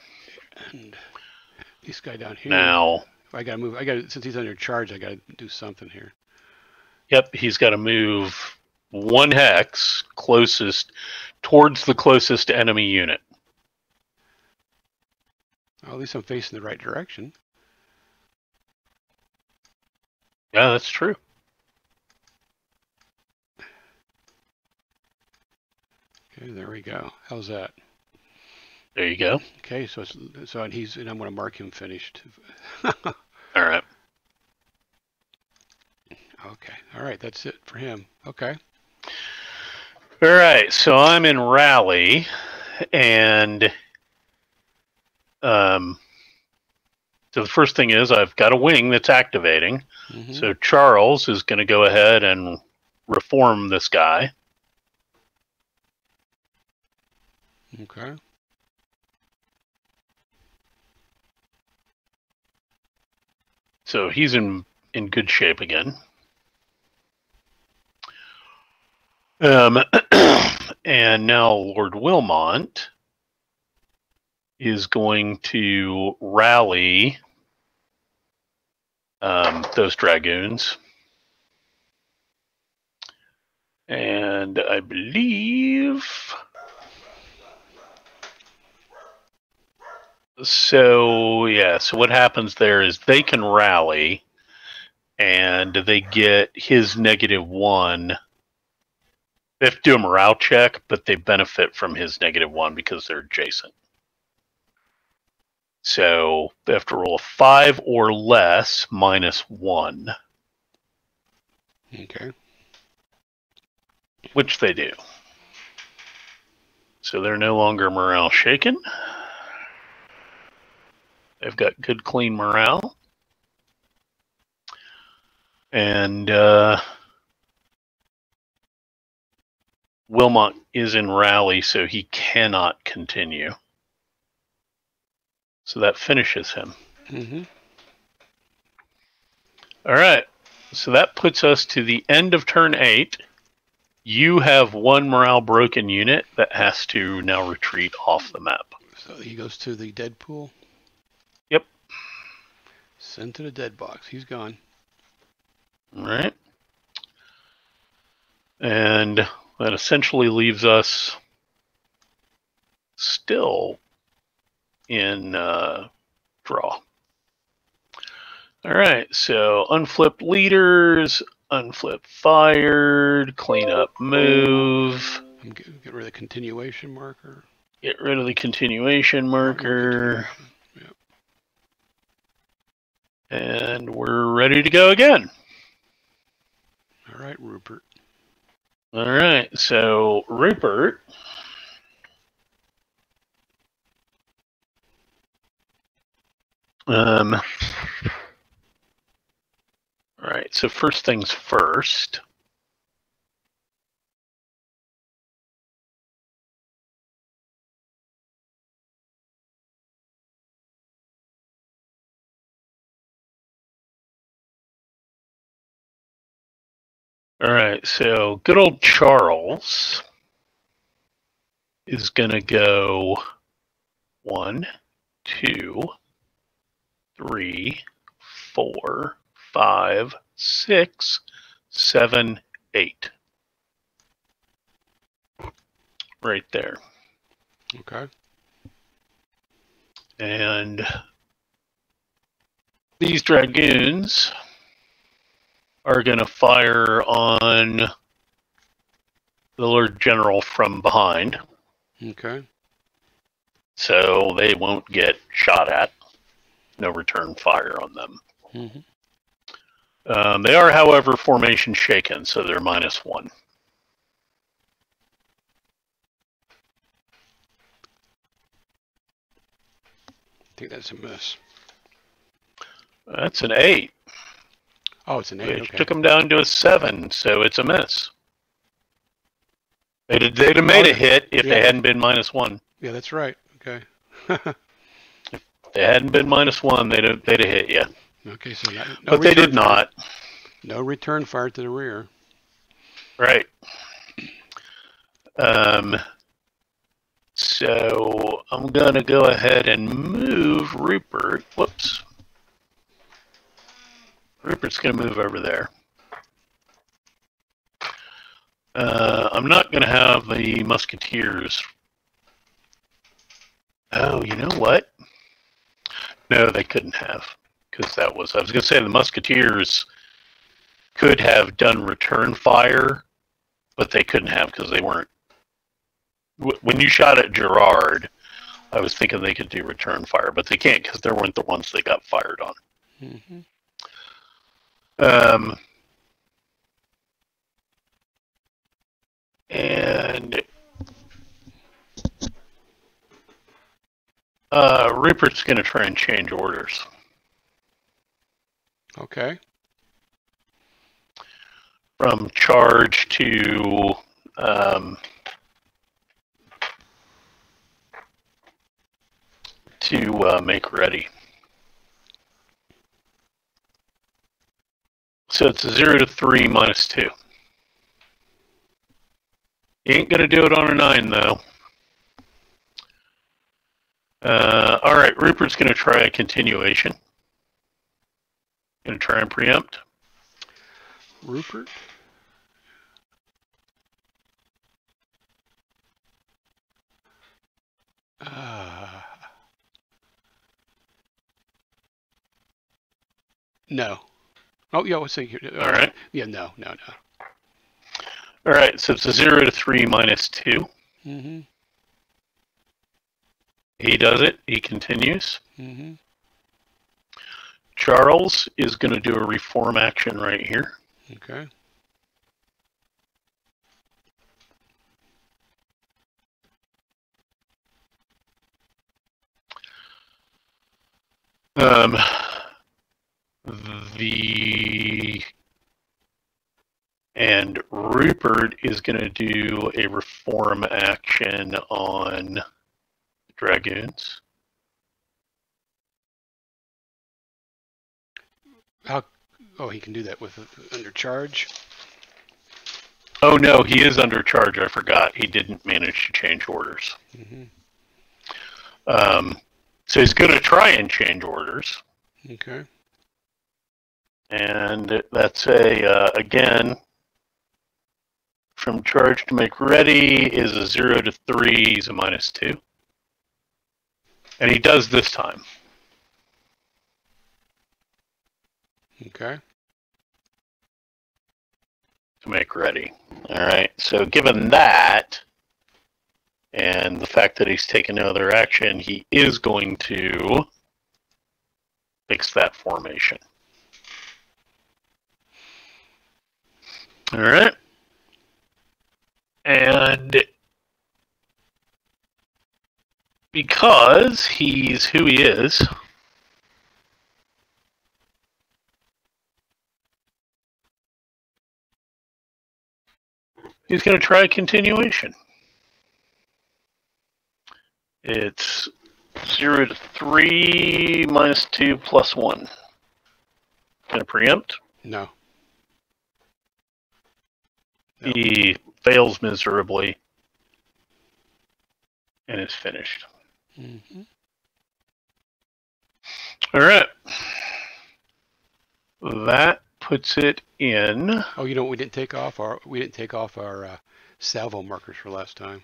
And this guy down here. Now, I gotta move. I gotta since he's under charge. I gotta do something here. yep, he's got to move one hex closest towards the closest enemy unit. Well, at least I'm facing the right direction. Yeah, that's true. Okay. There we go. How's that? There you go. Okay. So it's so and he's and I'm gonna mark him finished. All right. Okay. All right. That's it for him. Okay. All right. So I'm in rally, and um, so the first thing is I've got a wing that's activating. Mhm. So Charles is going to go ahead and reform this guy. Okay. So he's in in good shape again. Um, and now Lord Wilmont is going to rally um, those dragoons. And I believe. So, yeah, so what happens there is they can rally and they get his negative one. They have to do a morale check, but they benefit from his negative one because they're adjacent. So they have to roll a five or less minus one, Okay. which they do. So they're no longer morale shaken. They've got good, clean morale. And uh, Wilmot is in rally, so he cannot continue. So that finishes him. Mm-hmm. All right. So that puts us to the end of turn eight. You have one morale broken unit that has to now retreat off the map. So he goes to the dead pool. Yep. Sent to the dead box. He's gone. All right. And that essentially leaves us still in uh, draw. All right, so unflip leaders, unflip fired, clean up move, get, get rid of the continuation marker. get rid of the continuation marker, Yep. and we're ready to go again. All right, Rupert. All right, so Rupert. Um. All right, so first things first. All right, so good old Charles is going to go one, two, three, four, five, six, seven, eight. Right there. Okay. And these dragoons are going to fire on the Lord General from behind, Okay. so they won't get shot at. No return fire on them. hmm Um, they are, however, formation shaken, so they're minus one. I think that's a miss. That's an eight, Oh, it's an eight. which Okay. took them down to a seven, so it's a miss. They'd, they'd have made Oh, a hit if they hadn't been minus one. Yeah, that's right. Okay. They hadn't been minus one, they'd have, they'd have hit you. okay. So not, no But they did not. No return fire to the rear. Right. Um, so I'm going to go ahead and move Rupert. Whoops. Rupert's going to move over there. Uh, I'm not going to have the Musketeers. Oh, you know what? No, they couldn't have. Because that was, I was going to say the Musketeers could have done return fire, but they couldn't have because they weren't. When you shot at Gerard, I was thinking they could do return fire, but they can't because they weren't the ones they got fired on. hmm Um, and uh, Rupert's going to try and change orders. Okay. from charge to um, to uh, make ready. So it's a zero to three minus two. You ain't gonna do it on a nine though. Uh, all right, Rupert's gonna try a continuation. Gonna try and preempt. Rupert. Uh, no. Oh, yeah, let's see here. All right. Yeah, no, no, no. All right, so it's a zero to three minus two. Mm-hmm. He does it. He continues. Mm-hmm. Charles is going to do a reform action right here. Okay. Um, the and Rupert is going to do a reform action on dragoons. How? Oh, he can do that with under charge. Oh no, he is under charge. I forgot. He didn't manage to change orders. Mm-hmm. Um, so he's going to try and change orders. Okay. and that's a uh, again from charge to make ready is a zero to three is a minus two and he does this time. Okay. to make ready. All right. So given that and the fact that he's taken no other action he is going to fix that formation. All right. And because he's who he is. He's going to try a continuation. It's 0 to 3 minus 2 plus 1 going to preempt? No. No. he fails miserably. And is finished Mm-hmm. All right. That puts it in. Oh, you know we didn't take off our we didn't take off our uh, salvo markers for last time.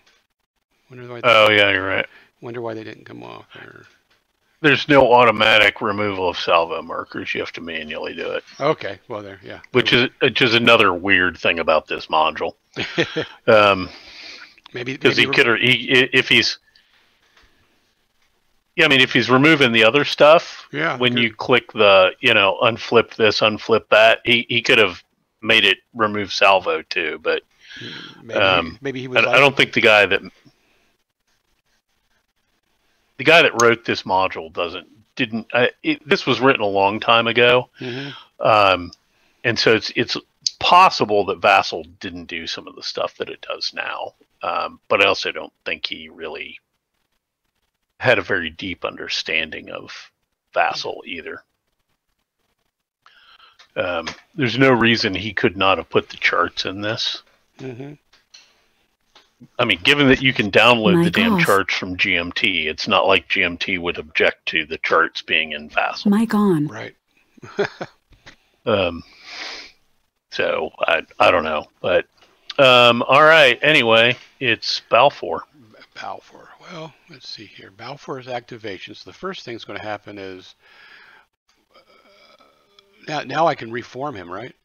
Wonder why. Oh yeah, you're right. Wonder why they didn't come off. Or... There's no automatic removal of salvo markers. You have to manually do it, Okay, well there, yeah. which is which is another weird thing about this module. Um, maybe because he could he if he's yeah i mean if he's removing the other stuff Yeah, when good. you click the you know unflip this unflip that he, he could have made it remove salvo too but maybe, um, maybe he was. I, like, I don't think the guy that the guy that wrote this module doesn't didn't I, it, this was written a long time ago Mhm. um, and so it's it's possible that Vassal didn't do some of the stuff that it does now, um, but I also don't think he really had a very deep understanding of Vassal either. Um, there's no reason he could not have put the charts in this. Mhm. I mean, given that you can download the Mic damn charts from GMT, it's not like GMT would object to the charts being in Vassal. Mic on. Right. Um, so I I don't know, but um, all right. Anyway, it's Balfour. Balfour. Well, let's see here. Balfour's activation. So the first thing's going to happen is uh, now now I can reform him, right?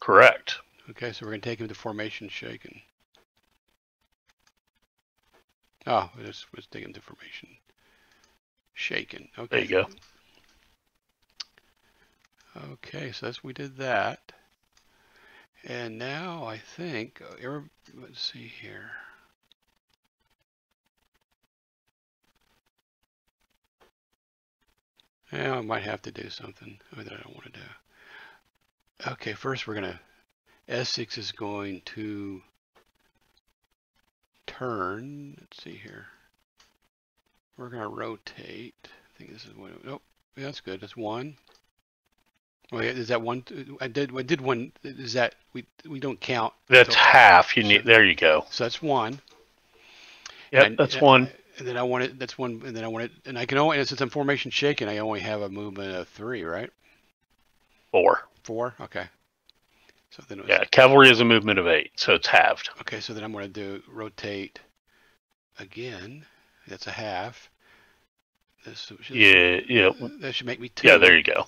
Correct. Okay, so we're going to take him to formation shaken. Oh, let's, let's take him to formation shaken. Okay. There you go. Okay, so that's we did that. And now I think, uh, let's see here. Yeah, I might have to do something that I don't want to do. Okay, first we're gonna, S6 is going to turn, let's see here. We're gonna rotate. I think this is what, nope, yeah, that's good, that's one. Well, yeah, is that one? I did. I did one. Is that we? We don't count. That's half. You need. There you go. so that's one. Yep, And- that's and- one. And then I want it. That's one. And then I want it. And I can only. And since I'm formation shaken, I only have a movement of three, right? Four. Four. Okay. So then. Yeah, cavalry is a movement of eight, so it's halved. Okay. So then I'm going to do rotate again. That's a half. This should, Yeah, yeah, That should make me two. yeah. There you go.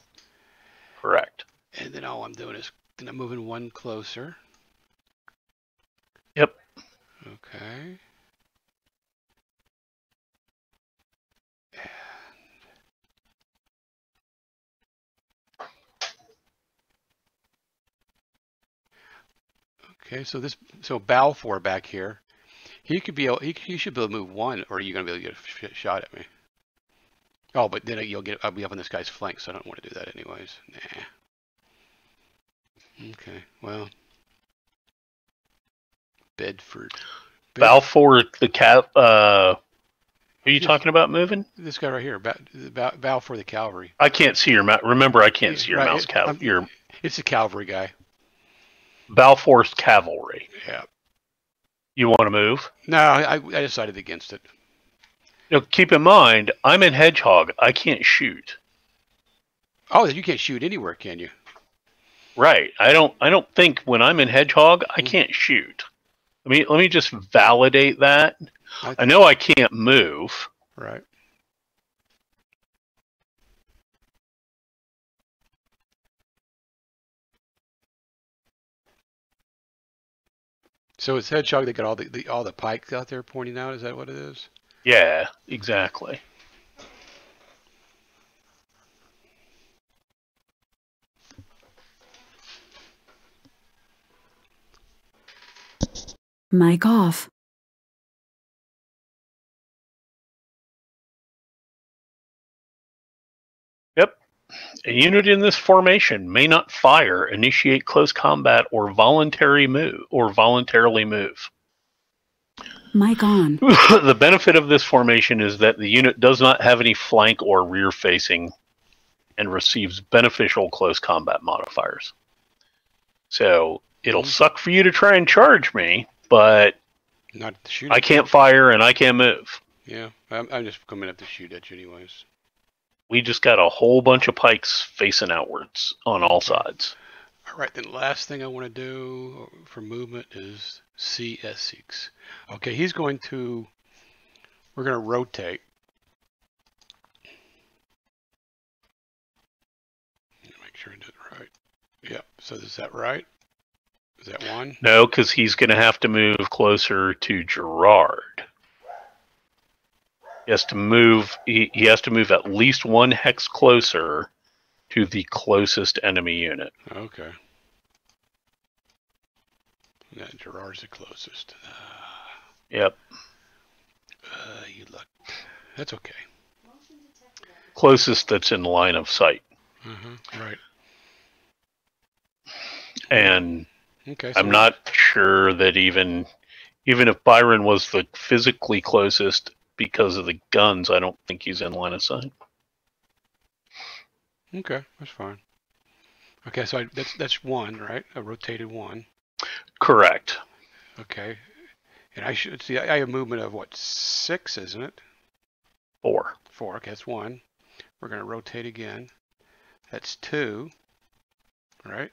Correct. And then all I'm doing is then I'm moving one closer. Yep. Okay. Okay, so this so Balfour back here, he could be able, he he should be able to move one, or are you gonna be able to get a shot at me? Oh, but then you'll get I'll be up on this guy's flank, so I don't want to do that anyways. Nah. Okay, well, Bedford. Bed- Balfour, the cat. Uh, who are you talking about moving? This guy right here, ba- Balfour the cavalry. I can't see your mouse. Remember, I can't see your Right, mouse. Cal- your It's a cavalry guy. Balfour's cavalry. Yeah. You want to move? No, I, I decided against it. You know, keep in mind, I'm in Hedgehog. I can't shoot. Oh, you can't shoot anywhere, can you? Right. I don't. I don't think when I'm in Hedgehog, I Mm. can't shoot. Let me let me just validate that. I- I know I can't move. Right. So it's hedgehog. They got all the, the all the pikes out there pointing out. Is that what it is? Yeah, exactly. Mic off. A unit in this formation may not fire, initiate close combat, or voluntary move or voluntarily move. Mic on. the benefit of this formation is that the unit does not have any flank or rear facing and receives beneficial close combat modifiers. So it'll Mhm. suck for you to try and charge me, but Not shoot. I can't fire and I can't move. Yeah, I'm, I'm just coming up to shoot at you anyways. We just got a whole bunch of pikes facing outwards on all sides. All right, then last thing I want to do for movement is CS6. Okay, he's going to, we're going to rotate. Make sure I did it right. Yep, so is that right? Is that one? No, because he's going to have to move closer to Gerard. He has to move. He, he has to move at least one hex closer to the closest enemy unit. Okay. Yeah, Gerard's the closest. Yep, uh, you look. That's okay. closest that's in line of sight. Uh-huh. Right. And Okay. so I'm not sure that even even if Byron was the physically closest because of the guns, I don't think he's in line of sight. Okay, that's fine. Okay, so I, that's that's one, right? A rotated one. Correct. Okay, and I should see. I have movement of what six, isn't it? Four. Four. Okay, that's one. We're gonna rotate again. That's two. Right.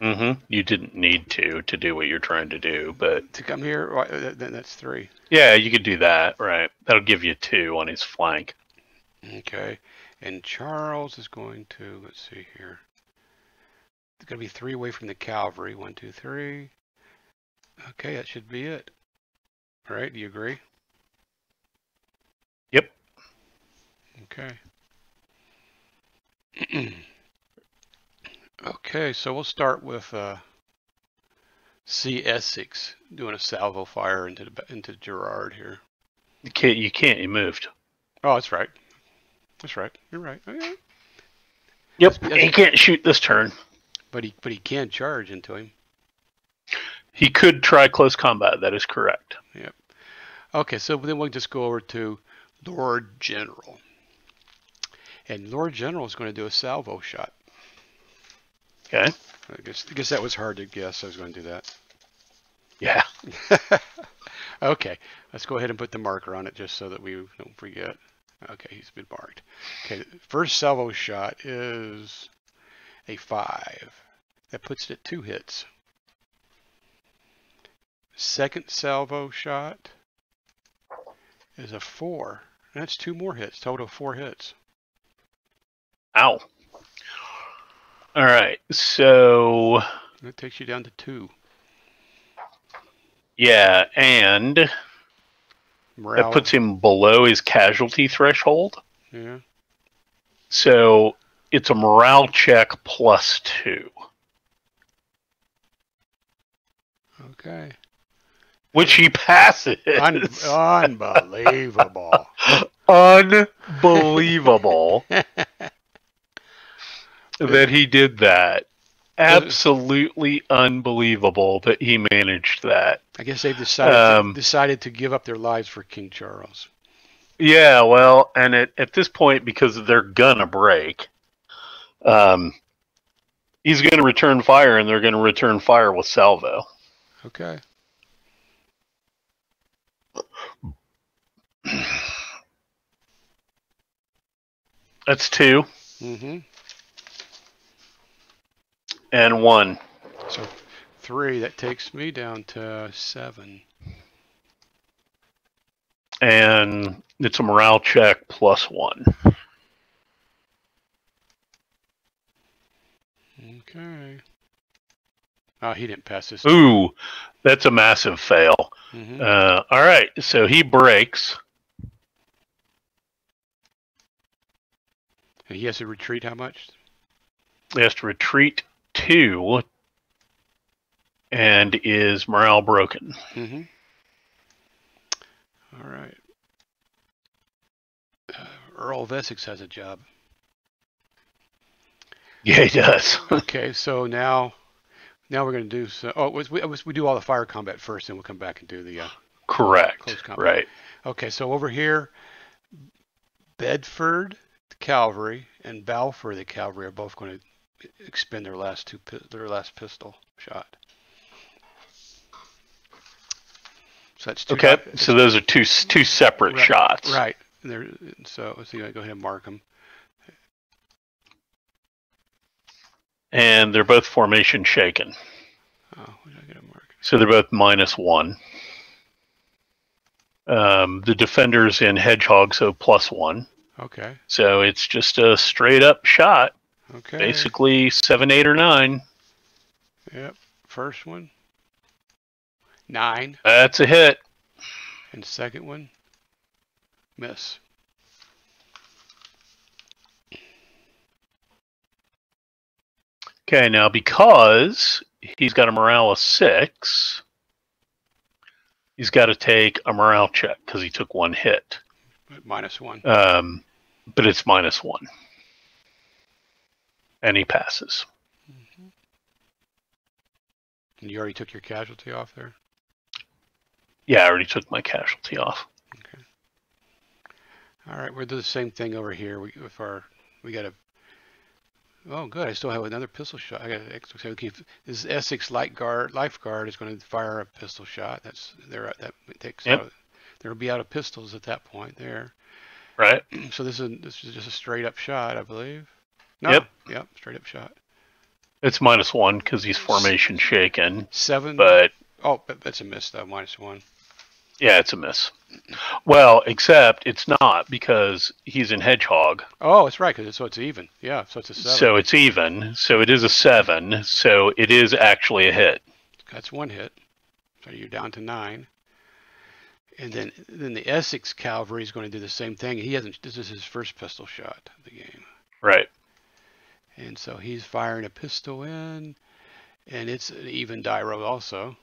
Mm-hmm. You didn't need to to do what you're trying to do, but To come here, right, then that's three. yeah, you could do that. Right. That'll give you two on his flank. Okay, and Charles is going to. Let's see here. It's gonna be three away from the cavalry. One, two, three. Okay, that should be it. All right. Do you agree? Yep. Okay. okay, so we'll start with uh, CS6 doing a salvo fire into the, into Gerard here. You can't. You can't. You moved. Oh, that's right. That's right. You're right. Okay. Yep. Yes. He can't shoot this turn. But he but he can charge into him. He could try close combat. That is correct. Yep. Okay, so then we'll just go over to Lord General. And Lord General is going to do a salvo shot. Okay. I guess, I guess that was hard to guess. I was going to do that. Yeah. okay, let's go ahead and put the marker on it just so that we don't forget. Okay, he's been marked. Okay, first salvo shot is a five. That puts it at two hits. Second salvo shot is a four. That's two more hits, total four hits. Ow. All right. So That takes you down to two. yeah, and Morale. that puts him below his casualty threshold. yeah. So it's a morale check plus two, Okay. which he passes. Un- unbelievable. Unbelievable that he did that. Absolutely unbelievable that he managed that. I guess they've decided Um, to, decided to give up their lives for King Charles. Yeah, well, and at, at this point, because they're gonna break, um, he's gonna return fire, and they're gonna return fire with salvo. Okay. That's two Mm-hmm. And one. So three. That takes me down to seven. and it's a morale check plus one. Okay. Oh, he didn't pass this. Ooh, that's a massive fail. hmm Uh, all right, so he breaks. And he has to retreat how much? He has to retreat two, and is morale broken. Mm-hmm. All right. Uh, Earl of Essex has a job. Yeah, he does. Okay, so now, now we're going to do so. Oh, was, we, was, we do all the fire combat first, and we'll come back and do the. Uh, Correct. Close combat. Right. okay, so over here, Bedford the cavalry and Balfour the cavalry are both going to expend their last two their last pistol shot. So that's two Okay. di- So those are two two separate Right, shots. Right. There. So let's see. I go ahead and mark them. and they're both formation shaken. Oh, where I get a mark? So they're both minus one. Um, the defenders in hedgehog, so plus one. Okay. So it's just a straight up shot, Okay. basically seven, eight, or nine. Yep. First one. Nine. That's a hit. And second one. Miss. Okay, now because he's got a morale of six, he's got to take a morale check because he took one hit. Minus one. Um, but it's minus one. And he passes. Mm-hmm. And you already took your casualty off there. Yeah, I already took my casualty off. Okay. All right, we'll do the same thing over here. We with our we got a. Oh, good. I still have another pistol shot. I got an okay, this Essex Light Guard Lifeguard is going to fire a pistol shot. That's there. That takes Yep. out. There'll be out of pistols at that point there. Right? So this is this is just a straight up shot, I believe. No. Yep. Oh. Yep. Straight up shot. It's minus one because he's formation shaken. Seven. But oh, but that's a miss though. Minus one. yeah, it's a miss. Well, except it's not because he's in hedgehog. Oh, it's right. Cause so it's even. Yeah. So it's a seven. So it's even. So it is a seven. So it is actually a hit. That's one hit. So you're down to nine. And then then the Essex Cavalry is going to do the same thing. He hasn't. This is his first pistol shot of the game, Right. And so he's firing a pistol in, and it's an even die roll also.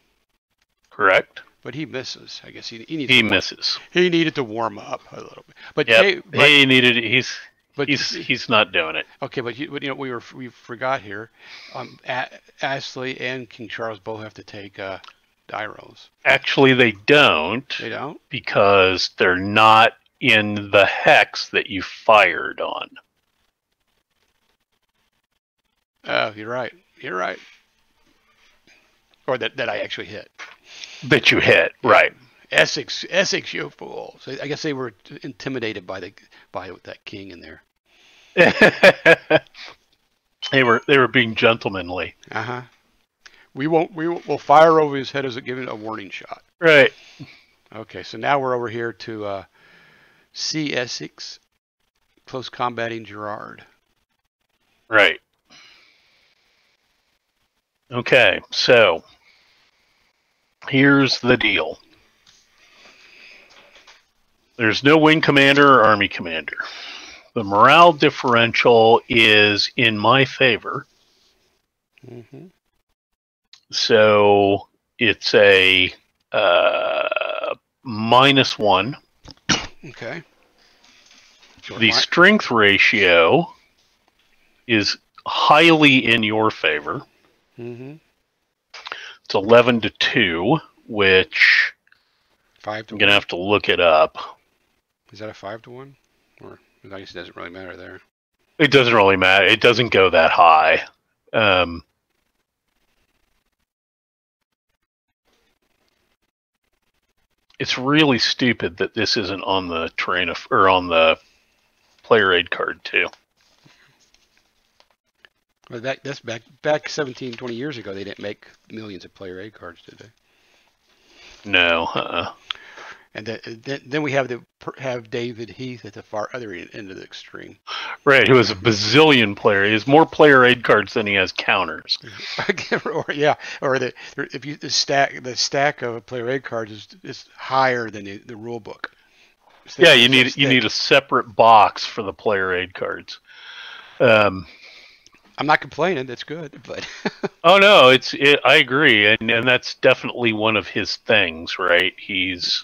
Correct. But he misses. I guess he he needs He misses. he needed to warm up a little bit. But Yep. Jay- but, he needed. He's but he's he's not doing it. okay. But you, but you know we were we forgot here. Um, A- Astley and King Charles both have to take uh, die rolls. Actually, they don't They don't. because they're not in the hex that you fired on. Oh, you're right. You're right. Or that, that I actually hit. That you hit. Right. Essex, Essex, you fool. So I guess they were intimidated by the by that king in there. they were they were being gentlemanly. Uh huh. We won't. We will we'll fire over his head as a giving a warning shot. Right. Okay, so now we're over here to uh, C Essex, close combating Gerard. Right. Okay, so here's the deal. There's no wing commander or army commander. The morale differential is in my favor, Mm-hmm. so it's a uh, minus one. Okay. The strength ratio is highly in your favor. Mm-hmm. It's 11 to 2, which Five to I'm going to have to look it up. Is that a five to one? Or I guess it doesn't really matter there. It doesn't really matter. It doesn't go that high. Um, it's really stupid that this isn't on the train of or on the player aid card too. But back that's back back 17, 20 years ago. They didn't make millions of player aid cards, did they? No, Uh-uh. And then then, then we have the have David Heath at the far other end of the extreme. right. Who has a bazillion player? He has more player aid cards than he has counters. or yeah, or the if you the stack the stack of player aid cards is is higher than the, the rule book. So Yeah, you need you need a separate box for the player aid cards. Um, I'm not complaining. That's good, but Oh no, it's it, I agree, and and that's definitely one of his things, right? He's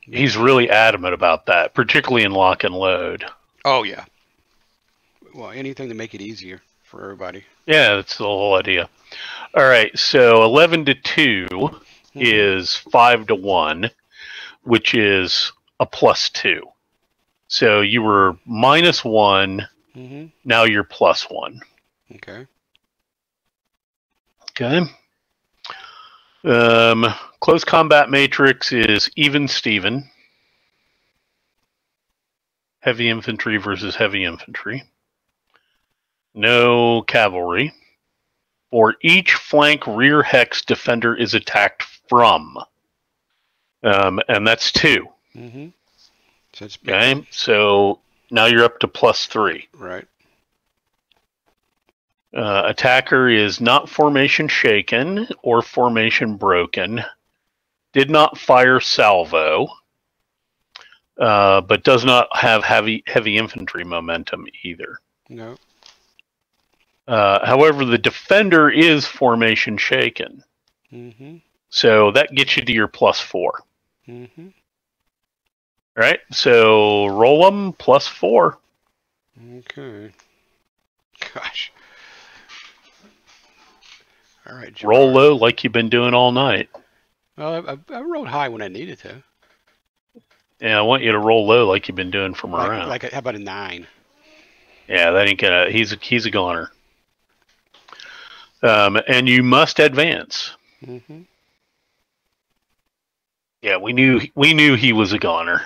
he's really adamant about that, particularly in lock and load. oh yeah. Well, anything to make it easier for everybody. Yeah, that's the whole idea. All right, so eleven to two Mm-hmm. is five to one, which is a plus two. So you were minus one, hmm now you're plus one. Okay. Okay. Um, close combat matrix is even Steven. Heavy infantry versus heavy infantry. No cavalry. For each flank rear hex defender is attacked from. Um, and that's two. Mm-hmm. So Okay, so now you're up to plus three. right. Uh, attacker is not formation shaken or formation broken. Did not fire salvo, uh, but does not have heavy heavy infantry momentum either. No. Uh, however, the defender is formation shaken, Mm-hmm. so that gets you to your plus four. Mm-hmm. Right? So roll them plus four. Okay. Gosh. All right. Roll low like you've been doing all night. Well, I, I, I rolled high when I needed to. Yeah, I want you to roll low like you've been doing from Like, around. like a, how about a nine? Yeah, that ain't gonna. He's a, he's a goner. Um, and you must advance. Mm-hmm. Yeah, we knew we knew he was a goner.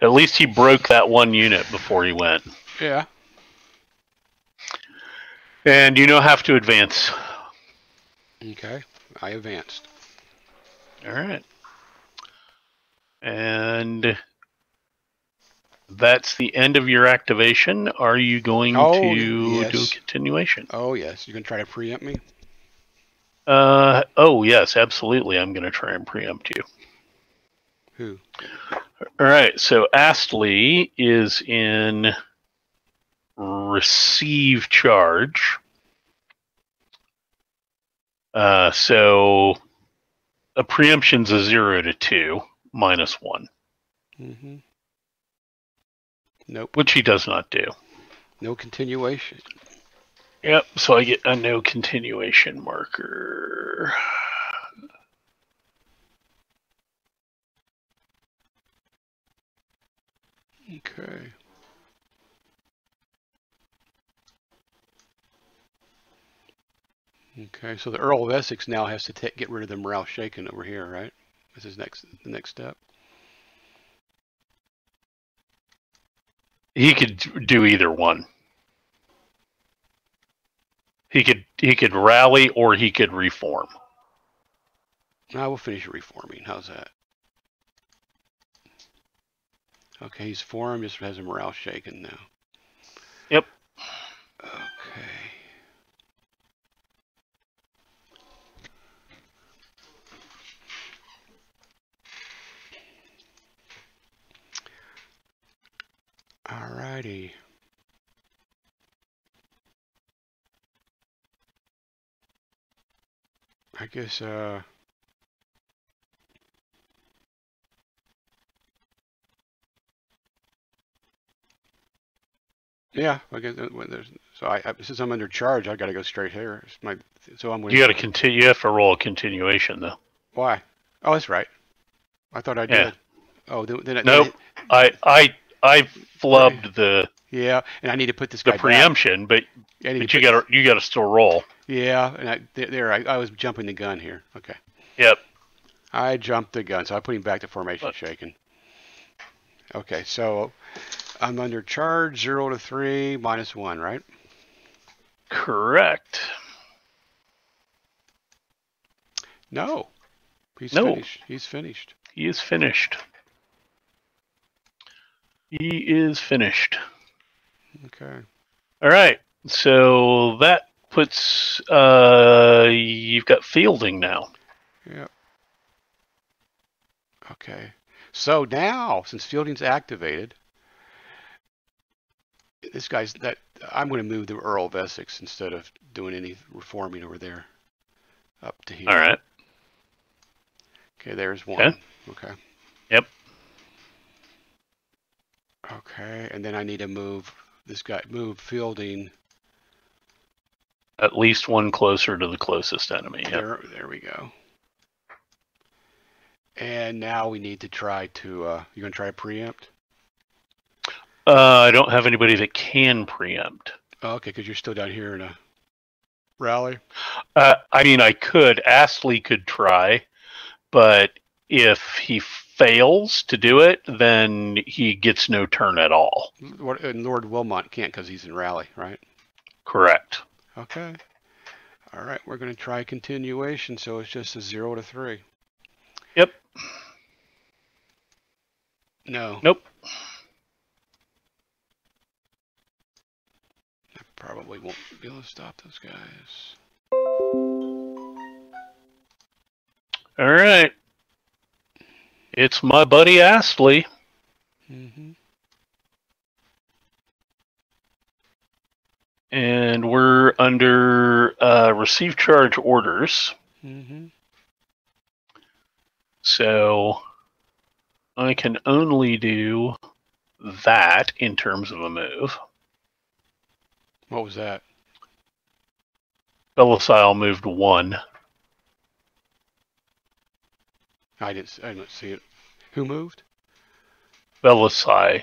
At least he broke that one unit before he went. Yeah. And you now have to advance. Okay. I advanced. All right. And that's the end of your activation. Are you going Oh, to do a yes. continuation? Oh yes. You're gonna try to preempt me? Uh oh yes, absolutely. I'm going to try and preempt you. Who? All right, so Astley is in receive charge. Uh, so a preemption's a zero to two minus one, Mm-hmm. Nope. which he does not do. No continuation. Yep, so I get a no continuation marker. Okay. Okay, so the Earl of Essex now has to get rid of the morale shaken over here, right? This is next the next step. He could do either one. He could he could rally or he could reform. Now we'll finish reforming. How's that? Okay, he's formed, just has a morale shaken now. Yep. Okay. All righty. I guess, uh, yeah, I guess, uh, there's, so I, I, since I'm under charge, I gotta go straight here. It's my, so I'm You got to continue. You have to roll a continuation though. Why? Oh, that's right. I thought I Yeah. did. Oh, then, then I- Nope. I I I flubbed the Yeah, and I need to put this the guy back. preemption, but but to you got to you got to still roll. Yeah, and I there, there I, I was jumping the gun here. Okay, Yep. I jumped the gun, so I put him back to formation What? shaken. Okay, so I'm under charge zero to three minus one, right? Correct. No, he's No. finished. He's finished. He is finished. He is finished. Okay. All right. So that puts uh you've got fielding now. Yep. Okay. So now, since fielding's activated, this guy's that I'm going to move the Earl of Essex instead of doing any reforming over there, up to here. All right. Okay, there's one. Okay. Okay. Yep. Okay, and then I need to move this guy, move fielding. At least one closer to the closest enemy. Yep. There, there we go. And now we need to try to. Uh, you going to try to preempt? Uh, I don't have anybody that can preempt. Oh, okay, because you're still down here in a rally. Uh, I mean, I could. Astley could try, but if he fails to do it, then he gets no turn at all. And Lord Wilmot can't because he's in rally, right? Correct. Okay. All right, we're going to try continuation, so it's just a zero to three. Yep. No. Nope. I probably won't be able to stop those guys. All right. It's my buddy Astley. Mm-hmm. and we're under uh, receive charge orders. Mm-hmm. So I can only do that in terms of a move. What was that? Belasyse moved one. I didn't. I didn't see it. Who moved? Belasyse,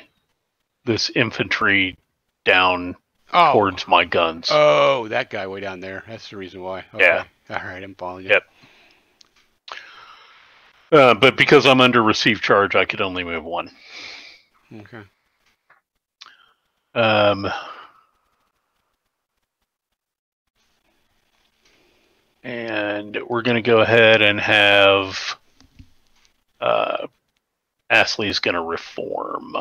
this infantry down Oh. towards my guns. Oh, that guy way down there. That's the reason why. Okay. Yeah. All right, I'm following you. Yep. Uh, but because I'm under receive charge, I could only move one. Okay. Um, and we're going to go ahead and have uh, Astley's going to reform.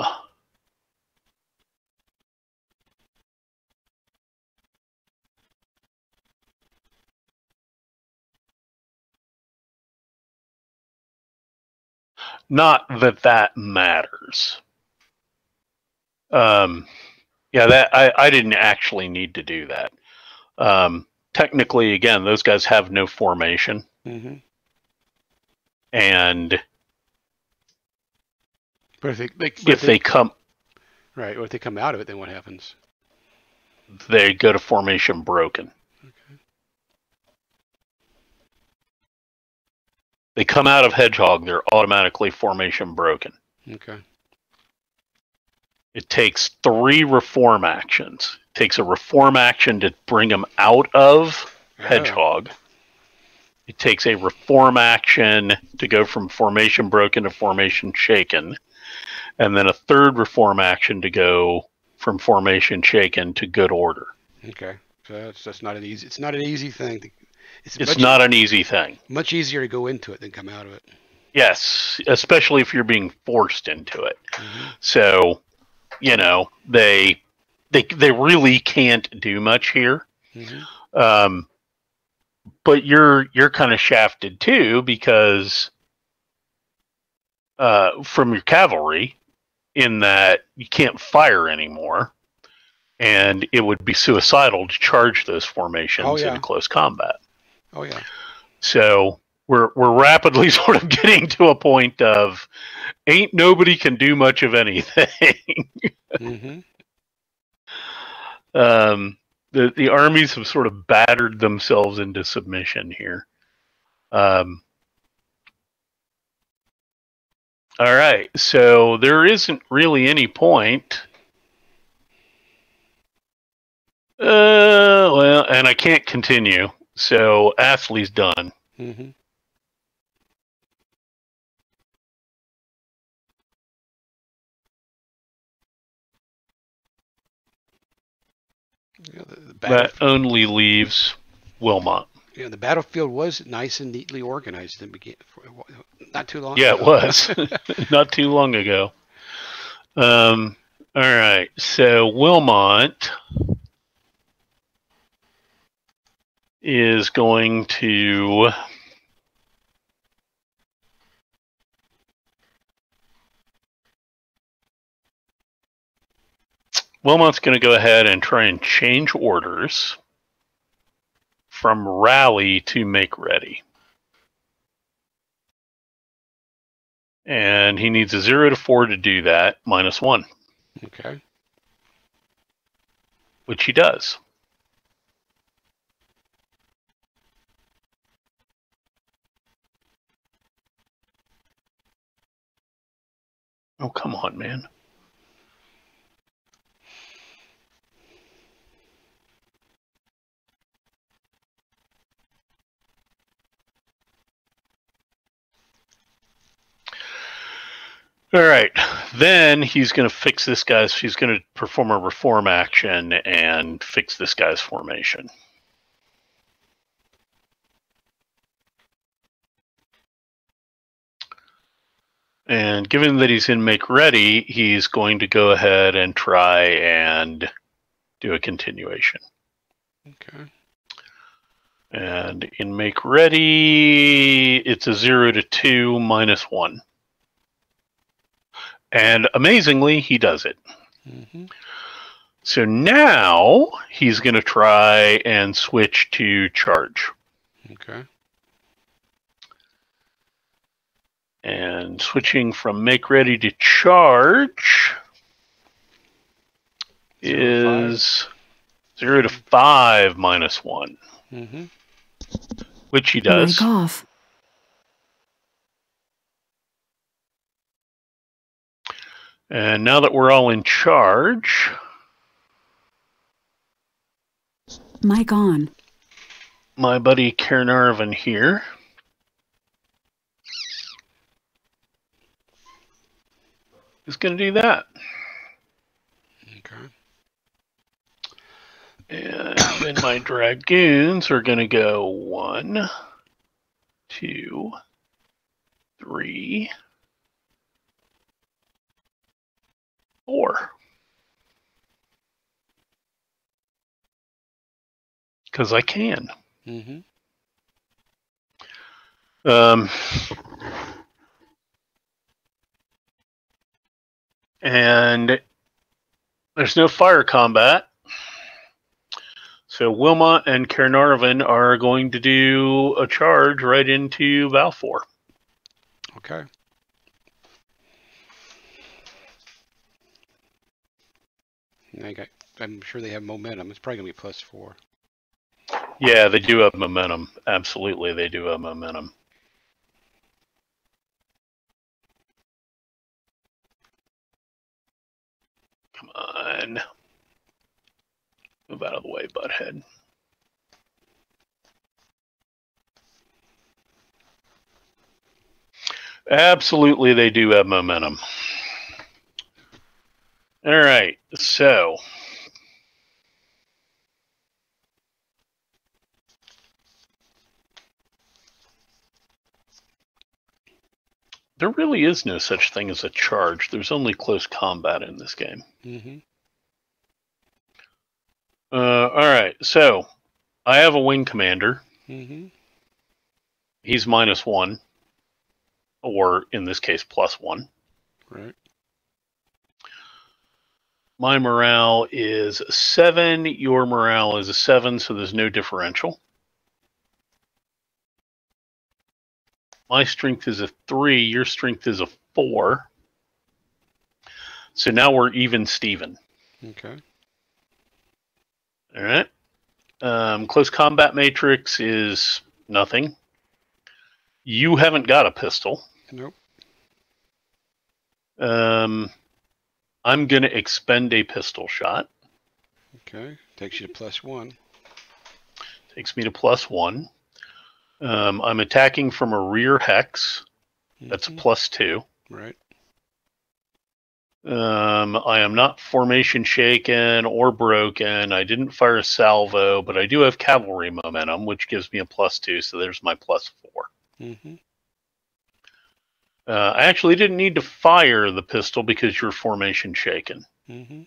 Not that that matters. Um, yeah, that I, I didn't actually need to do that. Um, technically, again, those guys have no formation, Mm-hmm. and But if they, they if they come, right, or if they come out of it, then what happens? they go to formation broken. Okay. They come out of hedgehog, they're automatically formation broken. Okay. It takes three reform actions. Takes a reform action to bring them out of hedgehog. It takes a reform action to go from formation broken to formation shaken, and then a third reform action to go from formation shaken to good order. Oh, okay. So that's that's not an easy. It's not an easy thing. To, it's It's much, not an easy thing. much easier to go into it than come out of it. Yes, especially if you're being forced into it. Mhm. So, you know, they they they really can't do much here. Mhm. Um, but you're you're kind of shafted too because uh, from your cavalry, in that you can't fire anymore, and it would be suicidal to charge those formations Oh, yeah. into close combat. Oh yeah. So we're we're rapidly sort of getting to a point of ain't nobody can do much of anything. hmm um, the the armies have sort of battered themselves into submission here. Um, all right, so there isn't really any point. Uh, well, and I can't continue, so Astley's done. hmm Yeah, the, the That only leaves Wilmot. yeah, the battlefield was nice and neatly organized in the beginning. Not too long. Yeah, it ago. was not too long ago. Um, all right, so Wilmot is going to Wilmot's going to go ahead and try and change orders from rally to make ready. And he needs a 0 to 4 to do that, minus 1, okay. which he does. Oh, come on, man. All right. Then he's going to fix this guy's. He's going to perform a reform action and fix this guy's formation. And given that he's in make ready, he's going to go ahead and try and do a continuation. Okay. And in make ready, it's a zero to two minus one. And amazingly, he does it. Mm-hmm. So now he's going to try and switch to charge. Okay. And switching from make ready to charge Zero to five. is zero to five minus one, Mm-hmm. which he does. Mike off. And now that we're all in charge, Mike on. my buddy Carnarvon here is going to do that. Okay. And then my dragoons are going to go one, two, three, four. Because I can. Mm-hmm. Um, and there's no fire combat. So Wilmot and Carnarvon are going to do a charge right into Balfour. Okay. I got, I'm sure they have momentum. It's probably gonna be plus four. Yeah, they do have momentum. Absolutely, they do have momentum. Come on. Move out of the way, butthead. Absolutely, they do have momentum. All right, so there really is no such thing as a charge. There's only close combat in this game. Mm-hmm. Uh, all right, so I have a wing commander. Mm-hmm. He's minus one, or in this case, plus one. Right. My morale is a seven. Your morale is a seven, so there's no differential. My strength is a three. Your strength is a four. So now we're even, Steven. Okay. All right. Um, close combat matrix is nothing. You haven't got a pistol. Nope. Um, I'm going to expend a pistol shot. Okay. Takes you to plus one. Takes me to plus one. Um, I'm attacking from a rear hex. That's a Mhm. plus two. right. Um, I am not formation shaken or broken. I didn't fire a salvo, but I do have cavalry momentum, which gives me a plus two. So there's my plus four. Mm-hmm. Uh, I actually didn't need to fire the pistol because you're formation shaken. Mm-hmm.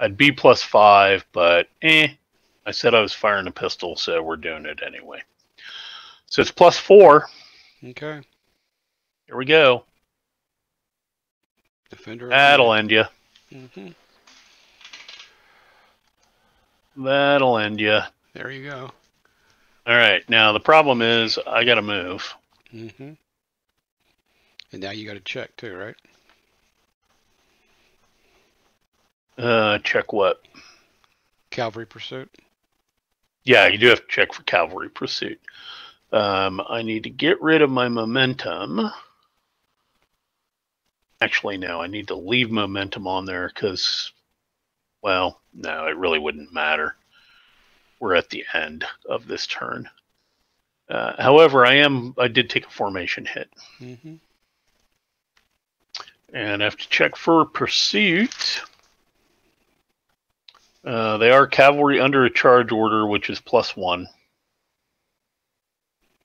I'd be plus five, but eh. I said I was firing a pistol, so we're doing it anyway. So it's plus four. Okay. Here we go. Defender. That'll end you. Mm-hmm. That'll end you. There you go. All right. Now the problem is I got to move. Mm-hmm. And now you got to check too, right? Uh, check what? Cavalry pursuit. Yeah, you do have to check for cavalry pursuit. Um, I need to get rid of my momentum. Actually, no, I need to leave momentum on there because, well, no, it really wouldn't matter. We're at the end of this turn. Uh, however, I am I did take a formation hit. Mm-hmm. And I have to check for pursuit. Uh, they are cavalry under a charge order, which is plus one.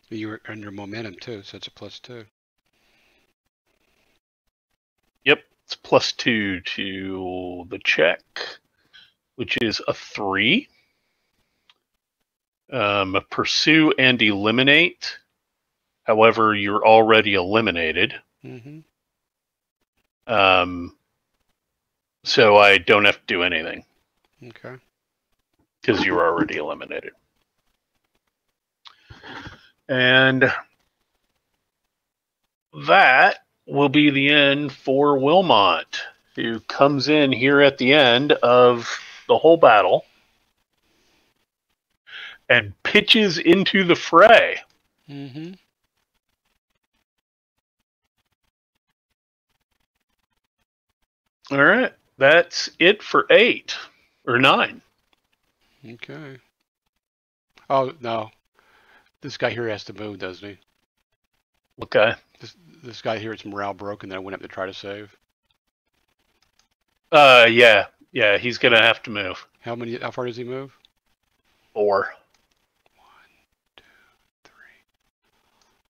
You were under momentum too, so it's a plus two. Yep, it's plus two to the check, which is a three. Um, pursue and eliminate. However, you're already eliminated. Mm-hmm. Um, so I don't have to do anything Okay. because you're already eliminated. And that will be the end for Wilmot, who comes in here at the end of the whole battle and pitches into the fray. Mm-hmm. All right, that's it for eight or nine. Okay. Oh no, this guy here has to move, doesn't he? Okay. This this guy here, it's morale broken. That I went up to try to save. Uh, yeah, yeah, he's gonna have to move. How many? How far does he move? Four. Three.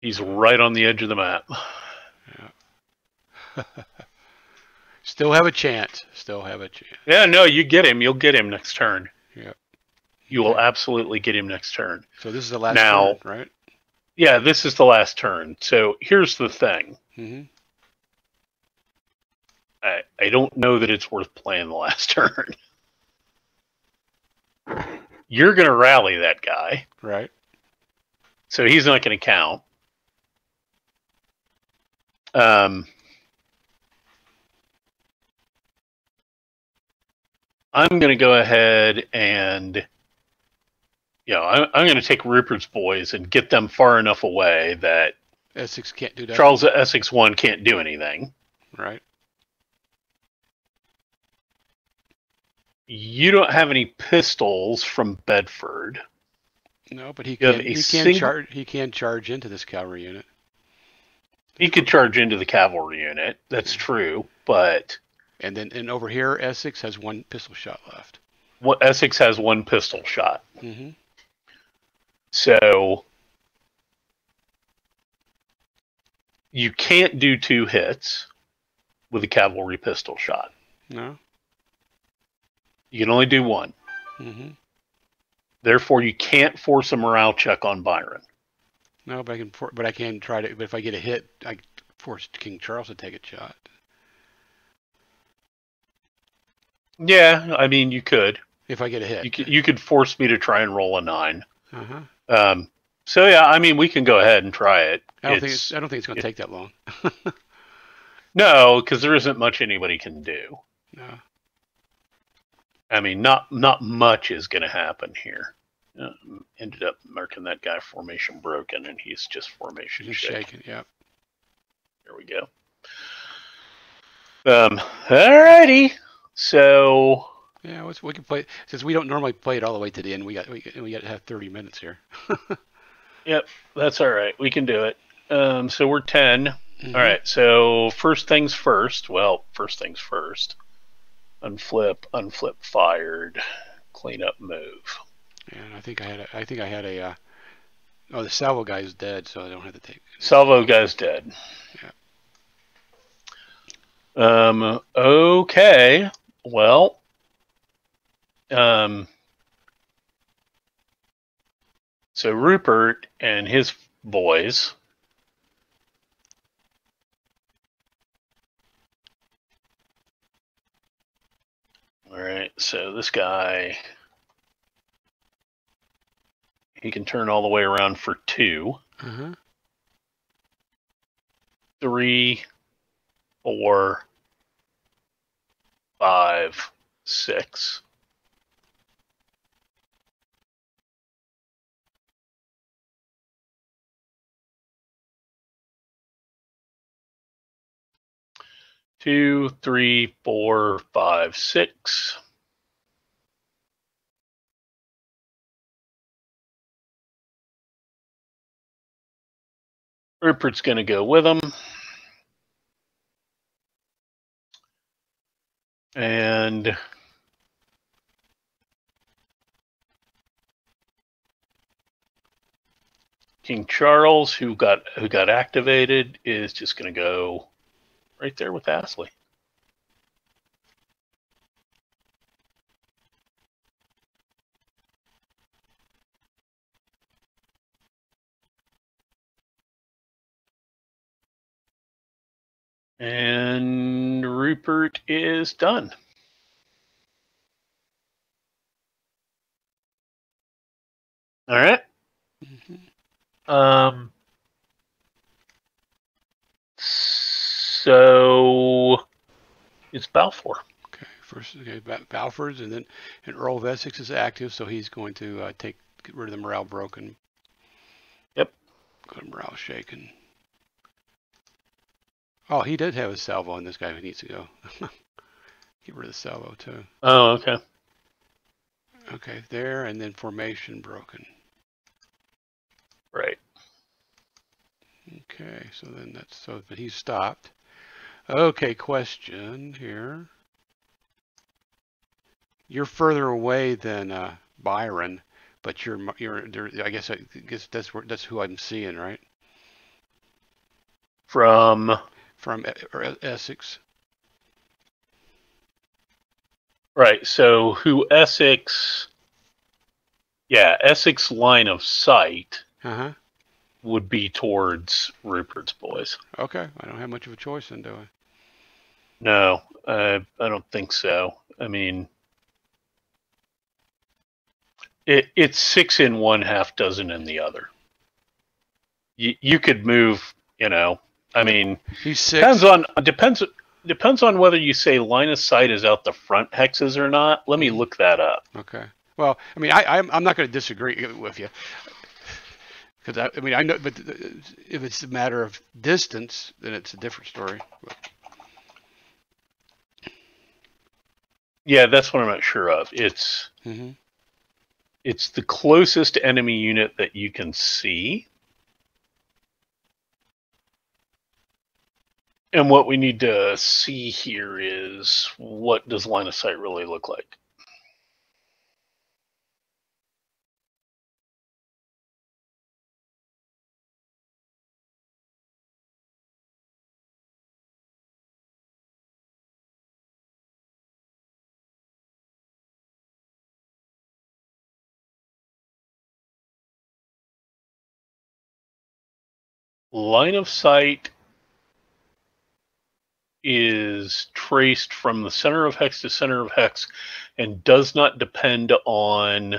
He's right on the edge of the map. Still have a chance. Still have a chance. Yeah, no, you get him. You'll get him next turn. Yep. You will absolutely get him next turn. So this is the last Now- turn, right? Yeah, this is the last turn. So here's the thing. Mm-hmm. I, I don't know that it's worth playing the last turn. You're going to rally that guy, Right. so he's not going to count. Um, I'm going to go ahead and, you know, I'm, I'm going to take Rupert's boys and get them far enough away that Essex can't do that. Charles Essex One can't do anything. Right. You don't have any pistols from Bedford. No, but he You can. He can charge. He can charge into this cavalry unit. He could charge into the cavalry unit. That's true, but And then and over here, Essex has one pistol shot left. what Essex has one pistol shot. Mm-hmm. So you can't do two hits with a cavalry pistol shot. No. You can only do one. Mm-hmm. Therefore, you can't force a morale check on Byron. No, but I can. For, but I can try to. But if I get a hit, I force King Charles to take a shot. Yeah, I mean you could. If I get a hit. You could you could force me to try and roll a nine. Uh huh. Um, so yeah, I mean we can go ahead and try it. I don't think It's- it's. I don't think it's going to take that long. no, because there isn't much anybody can do. No. I mean, not not much is going to happen here. Uh, ended up marking that guy formation broken, and he's just formation Just shaken. shaking. Yeah. Here we go. Um, alrighty. So Yeah. We can play since we don't normally play it all the way to the end. We got we, we got to have 30 minutes here. Yep, that's all right. We can do it. Um, so we're 10 Mhm. All right. So first things first. Well, first things first. Unflip, unflip, fired. Clean up, move. And I think I had. A, I think I had a. Uh, oh, the salvo guy is dead, so I don't have to take. Salvo guy's dead. Yeah. Um. Okay. Well. Um. So Rupert and his boys. All right. So this guy. He can turn all the way around for two. Uh huh. three, four, five, six. Two, three, four, five, six. Rupert's going to go with him. And King Charles, who got who got activated, is just going to go right there with Astley. And Rupert is done. All right. Mhm. Um. So it's Balfour. Okay, first okay, Balfour's, and then and Earl of Essex is active, so he's going to uh, take get rid of the morale broken. Yep. Go to morale shaken. Oh, he did have a salvo on this guy who needs to go. get rid of the salvo too. Oh, okay. Okay, there, and then formation broken. Right. Okay, so then that's so, but he's stopped. Okay, question here. You're further away than uh, Byron, but you're you're there. I guess I guess that's where that's who I'm seeing, right? From From Essex. right. So who Essex? Yeah, Essex line of sight Uh huh. would be towards Rupert's boys. Okay, I don't have much of a choice then, do I? No, uh, I don't think so. I mean, it, it's six in one, half dozen in the other. You you could move. You know, I mean, He's six. depends on depends depends on whether you say line of sight is out the front hexes or not. Let me look that up. Okay. Well, I mean, I, I'm I'm not going to disagree with you because I, I mean I know, but if it's a matter of distance, then it's a different story. Yeah, that's what I'm not sure of. It's hmm it's the closest enemy unit that you can see. And what we need to see here is what does line of sight really look like? Line of sight is traced from the center of hex to center of hex and does not depend on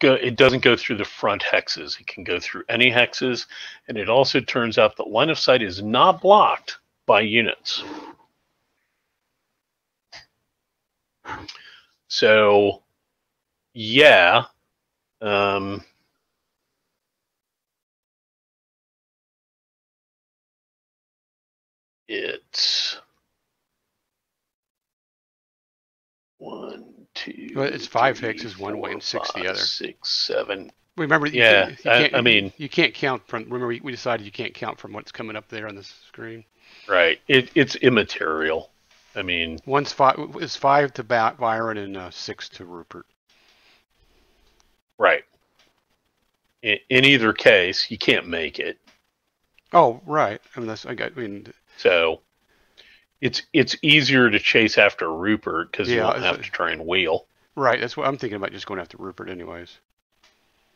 go, it doesn't go through the front hexes. It can go through any hexes. And it also turns out that line of sight is not blocked by units. So yeah um it's one, two. Well, it's five three, hexes one way and six the other. Six, seven. Remember, you Yeah, can't, you I- I mean- you can't count from. Remember, we decided you can't count from what's coming up there on the screen. Right. It, it's immaterial. I mean, One's five. It's five to Byron and uh, six to Rupert. right. In, in either case, you can't make it. Oh, right. I mean, that's. I got. I mean, So it's it's easier to chase after Rupert because you Yeah, won't have to try and wheel. right. That's what I'm thinking about. Just going after Rupert, anyways.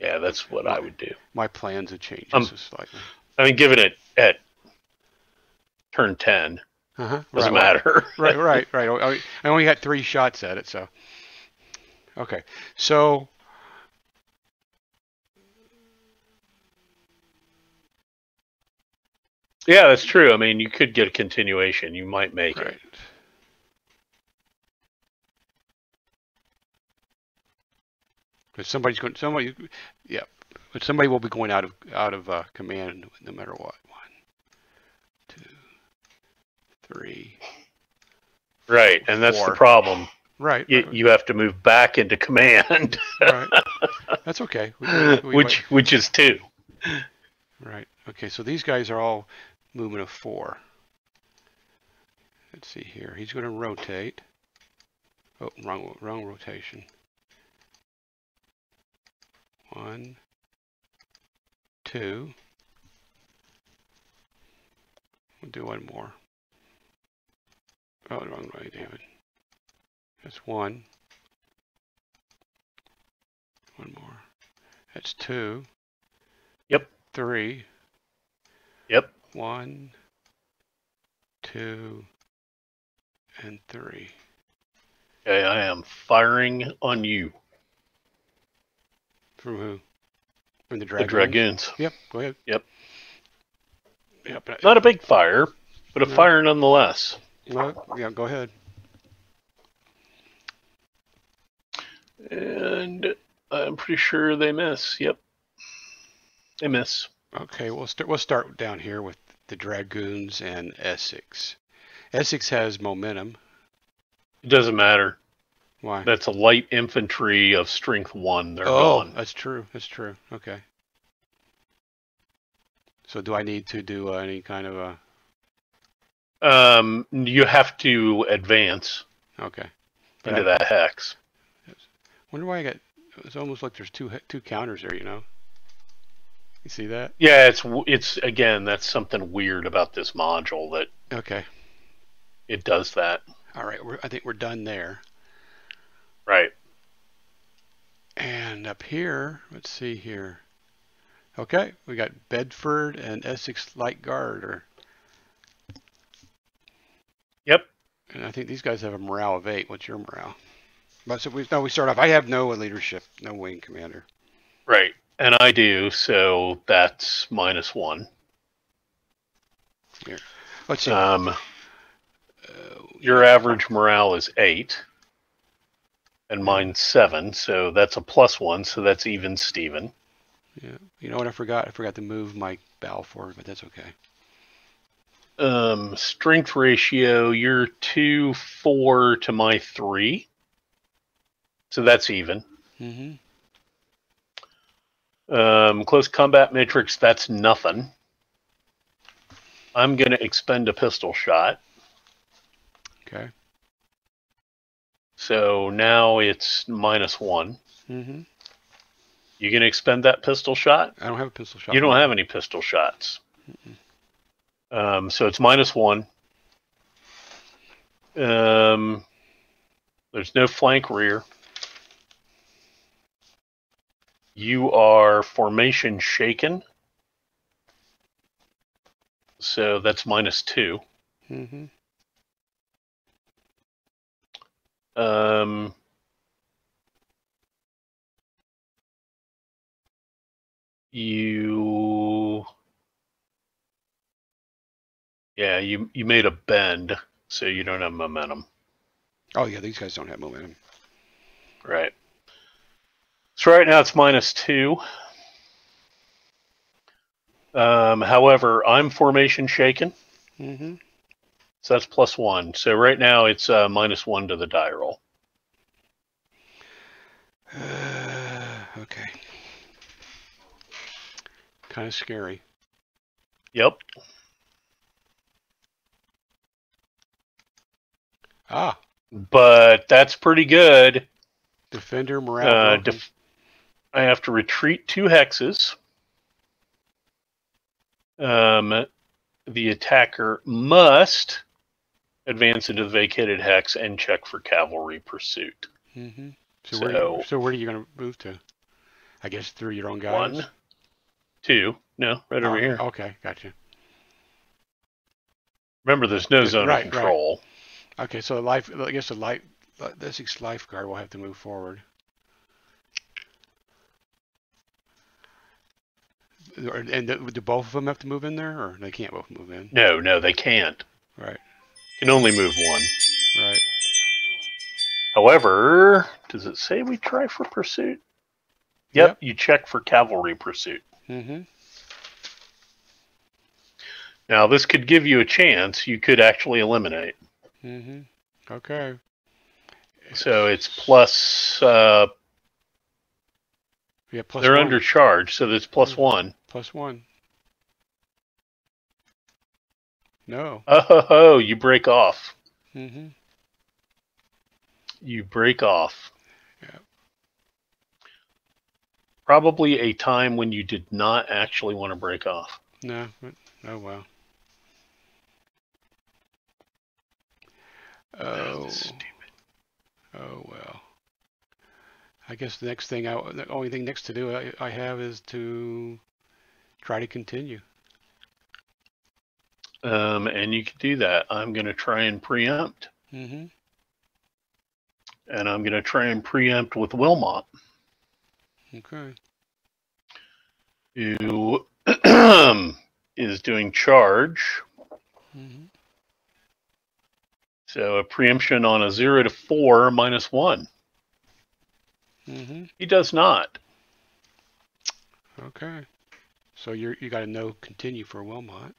Yeah, that's what I would do. My plans have changed Um, slightly. I mean, given it at turn 10, Uh-huh. doesn't right, matter. right, right, right. I I only got three shots at it, so. Okay, so. Yeah, that's true. I mean, you could get a continuation. You might make Right. it. Because somebody's going, somebody, yeah, but somebody will be going out of out of uh, command no matter what. One, two, three. Right, and that's Four. the problem. Right. You, right, you have to move back into command, right. That's okay. We- we- which which is two. right. Okay. So these guys are all movement of four. let's see here. He's going to rotate. Oh, wrong, wrong rotation. One, two. We'll do one more. Oh, wrong way, David. That's one. One more. That's two. Yep. Three. Yep. One, two, and three. Okay, I am firing on you, From who? From the the dragoons. dragoons. Yep. Go ahead. Yep. Yep. Not a big fire, but a No. fire nonetheless. No, yeah. Go ahead. And I'm pretty sure they miss. Yep. They miss. Okay. We'll start. We'll start down here with the dragoons and Essex. Essex has momentum. It doesn't matter. Why? That's a light infantry of strength one. They're oh, gone. that's true. That's true. Okay. So do I need to do uh, any kind of a? Um, you have to advance Okay. into I- that hex. Wonder why I got. It's almost like there's two two counters there. You know. You see that? Yeah, it's it's again that's something weird about this module that Okay. it does that. All right. We're, I think we're done there. Right. And up here, let's see here. Okay, we got Bedford and Essex Lifeguard, or Yep. and I think these guys have a morale of eight. What's your morale? But so we no, we start off. I have no leadership, no wing commander. Right. And I do, so that's minus one. Let's see. Um, Uh, your average morale is eight, and mine's seven, so that's a plus one, so that's even Steven. yeah. You know what? I forgot. I forgot to move my Balfour, but that's okay. Um, strength ratio, you're two four to my three, so that's even. Mm-hmm. Um, close combat matrix, that's nothing. I'm gonna expend a pistol shot, Okay. so now it's minus one. Mm-hmm. You gonna expend that pistol shot? I don't have a pistol shot. You don't have any pistol shots. Um, so it's minus one. Um, there's no flank rear. You are formation shaken. So that's minus two. Mm-hmm. Um, you, yeah, you you made a bend, so you don't have momentum, Oh yeah, these guys don't have momentum. right? So right now it's minus two. Um, however, I'm formation shaken, Mm-hmm. so that's plus one. So right now it's uh, minus one to the die roll. okay. Kind of scary. Yep. Ah, But that's pretty good. defender morale. Uh, def- I have to retreat two hexes. Um, the attacker must advance into the vacated hex and check for cavalry pursuit. Mm-hmm. So, where, So- you, so where are you going to move to? I guess through your own guys. One, two, no, right over Oh, here. Okay, gotcha. Remember, there's no zone right, of right. control. Okay, so the life. I guess the life. The six lifeguard will have to move forward. Or- And do do both of them have to move in there, or they can't both move in? No, no, they can't. Right, Can only move one. right. However, does it say we try for pursuit? Yep, Yep. you check for cavalry pursuit. Mm-hmm. Now, this could give you a chance. You could actually eliminate. Mm-hmm. Okay. So it's plus. Uh, Yeah, plus they're one. under charge, so that's plus one. Plus one. No. Oh, ho, ho, you break off. Mm-hmm. You break off. Yeah. Probably a time when you did not actually want to break off. No, oh well. Oh, stupid. oh well. I guess the next thing I, the only thing next to do I, I have is to try to continue. Um, and you can do that. I'm going to try and preempt, Mm-hmm. and I'm going to try and preempt with Wilmot, Okay. who is doing charge. Mm-hmm. So a preemption on a zero to four minus one. Mm-hmm. He does not. Okay. So you're you got a no continue for Wilmot.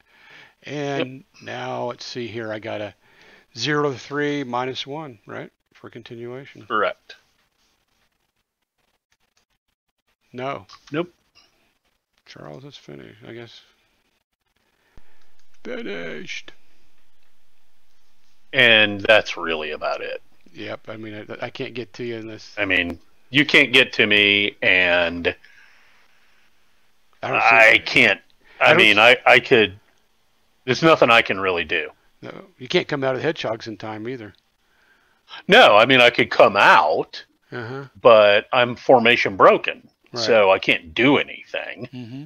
And now let's see here. I got a zero to three minus one, right? For continuation. Correct. No. Nope. Charles is finished, I guess. Finished. And that's really about it. Yep. I mean, I, I can't get to you unless I mean, you can't get to me, and I I can't. I I, mean, I, I could. There's nothing I can really do. No, you can't come out of the hedgehogs in time either. No, I mean, I could come out, Uh huh. but I'm formation broken, Right. so I can't do anything. Mm-hmm.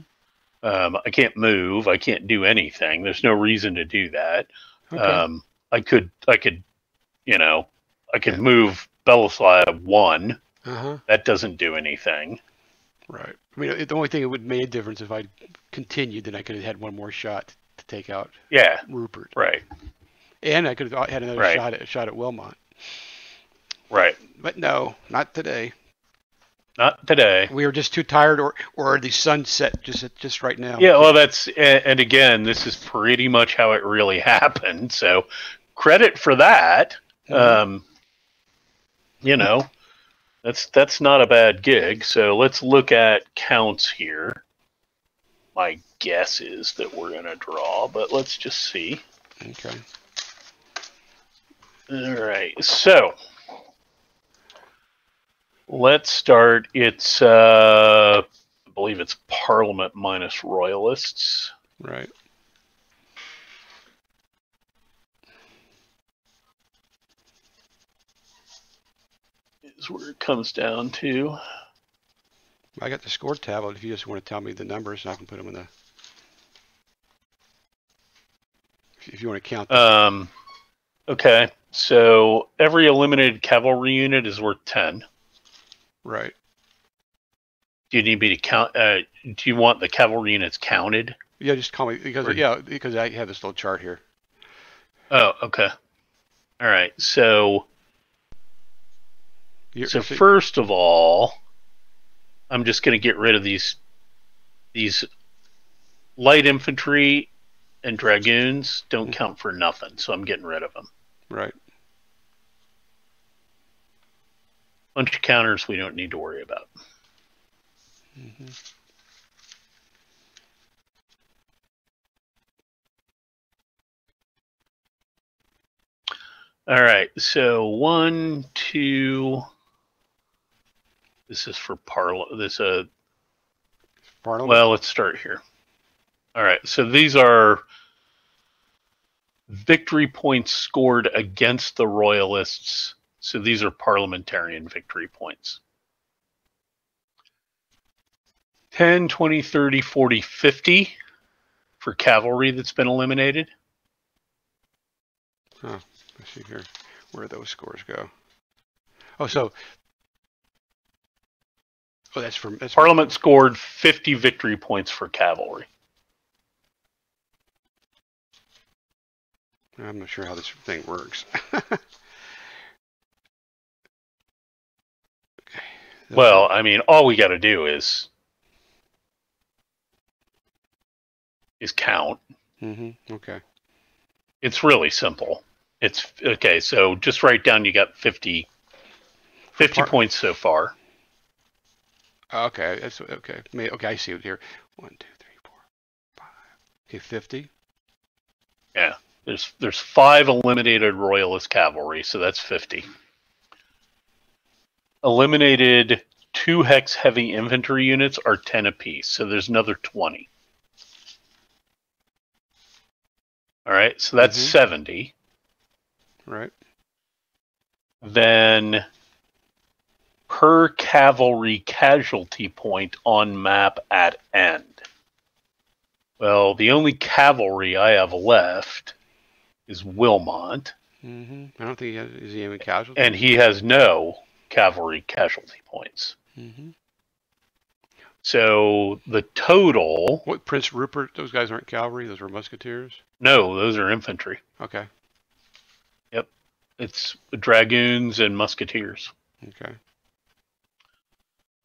Um, I can't move. I can't do anything. There's no reason to do that. Okay. Um, I could, I could, you know, I could Yeah. move Belasyse one. uh huh. That doesn't do anything. Right. I mean, the only thing that would make a difference if I continued, then I could have had one more shot to take out Yeah, Rupert, right, and I could have had another Right. shot at shot at Wilmot. right. But no, not today. Not today. We were just too tired, or or the sunset just just right now. Yeah, well, that's and again, this is pretty much how it really happened. So, credit for that. Mhm. Um, you know, that's that's not a bad gig. So let's look at counts here. My guess is that we're gonna draw, but let's just see. Okay. All right, so let's start. It's uh, I believe it's Parliament minus Royalists. Right. Is where it comes down to. I got the score tablet. If you just want to tell me the numbers, I can put them in the. if- you want to count. them. Um, okay, so every eliminated cavalry unit is worth ten. right. Do you need me to count? Uh, do you want the cavalry units counted? Yeah, just call me because Or- yeah, because I have this little chart here. Oh, okay. All right. So, You're- so first of all, I'm just going to get rid of these these light infantry and dragoons. Don't Mhm. count for nothing. So I'm getting rid of them. right. Bunch of counters we don't need to worry about. hmm All right, so one, two. This is for Parla. This uh. Parliament. Well, let's start here. All right, so these are victory points scored against the Royalists. So these are parliamentarian victory points. 10, 20, 30, 40, 50 for cavalry that's been eliminated. Let's see here where those scores go. Oh, so. Oh, that's from that's from- Parliament scored 50 victory points for cavalry. I'm not sure how this thing works. okay. Well, I mean, all we got to do is is count. hmm Okay. It's really simple. It's okay. So just write down you got 50, 50 Par- points so far. Okay. That's okay. Okay, I see it here. One, two, three, four, five. Okay, fifty. Yeah, There's there's five eliminated royalist cavalry, so that's fifty. Eliminated two hex heavy infantry units are ten apiece, so there's another twenty. All right, so that's Mhm. seventy. Right. Then per cavalry casualty point on map at end. Well, the only cavalry I have left is Wilmot, hmm I don't think he has, is he even casualty? and he has no cavalry casualty points. hmm So the total, What Prince Rupert? Those guys aren't cavalry. Those were musketeers. no, those are infantry. Okay. Yep, it's dragoons and musketeers. Okay.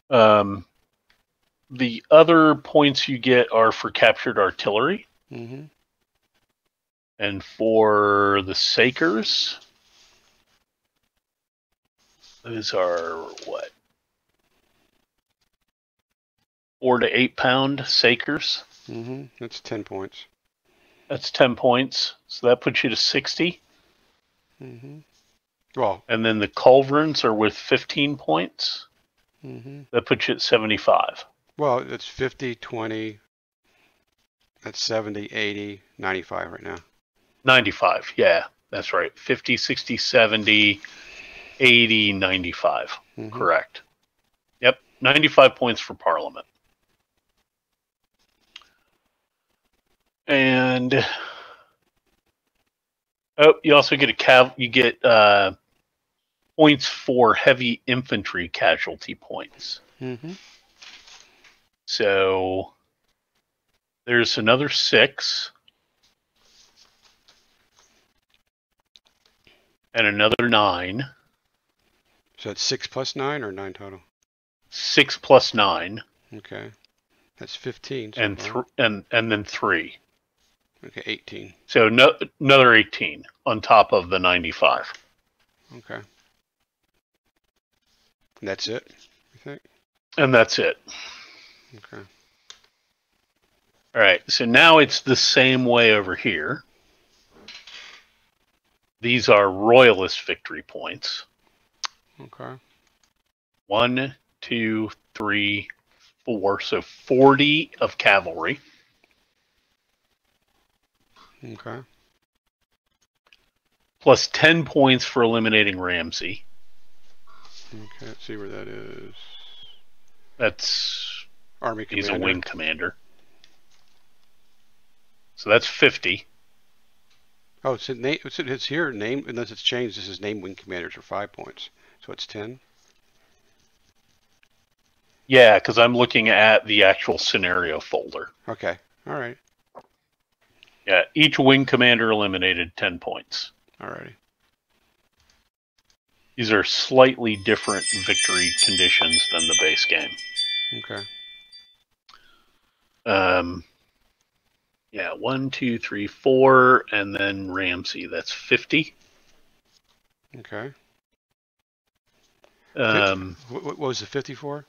Um, the other points you get are for captured artillery. hmm And for the Sakers, those are what? Four to eight pound Sakers. hmm That's ten points. That's 10 points. So that puts you to 60. hmm Well. And then the Culverins are with 15 points. Hmm That puts you at 75. Well, it's 50, 20. That's 70, 80, 95 right now. 95. Yeah, that's right. 50, 60, 70, 80, 95. Mhm. Correct. Yep, 95 points for Parliament. And oh, you also get a cav. You get uh, points for heavy infantry casualty points. hmm So there's another six. And another nine. So that's six plus nine or nine total. Six plus nine. Okay. That's 15. so and far. th- and and then three. Okay, 18. So no, another 18 on top of the 95. Okay. And that's it, you think? And that's it. Okay. All right. So now it's the same way over here. These are royalist victory points. Okay. One, two, three, four. So 40 of cavalry. Okay. Plus 10 points for eliminating Ramsey. Okay, let's see where that is. That's Army he's a wing commander. So that's 50. Oh, it's, name, it's, it's here, name, unless it's changed, this is name wing commanders for five points. So it's 10? Yeah, because I'm looking at the actual scenario folder. Okay. All right. Yeah, each wing commander eliminated 10 points. Alrighty. These are slightly different victory conditions than the base game. Okay. Um, yeah, one, two, three, four, and then Ramsey. That's 50. Okay. Um, What, what was the 54?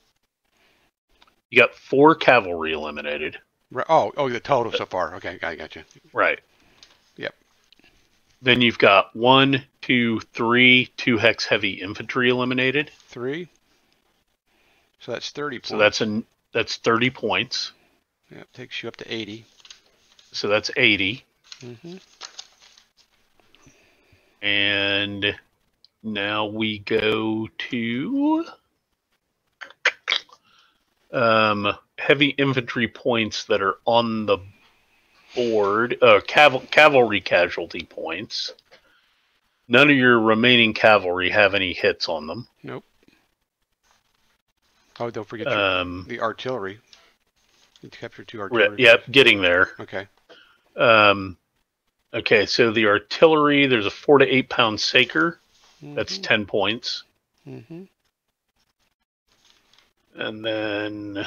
you got four cavalry eliminated. Oh, oh, the total so far. Okay, I got you. Right. Then you've got one, two, three, two hex heavy infantry eliminated. Three. So that's 30 points. So that's an that's 30 points. Yep, takes you up to 80. So that's 80. Mm-hmm. And now we go to um, heavy infantry points that are on the board, uh, cav- cavalry casualty points. None of your remaining cavalry have any hits on them. Nope. Oh, don't forget your, Um, the artillery. You captured two artillery. yep, getting there. Okay. Um, okay, so the artillery, there's a four to eight pound Saker. That's 10 points. Mm-hmm. And then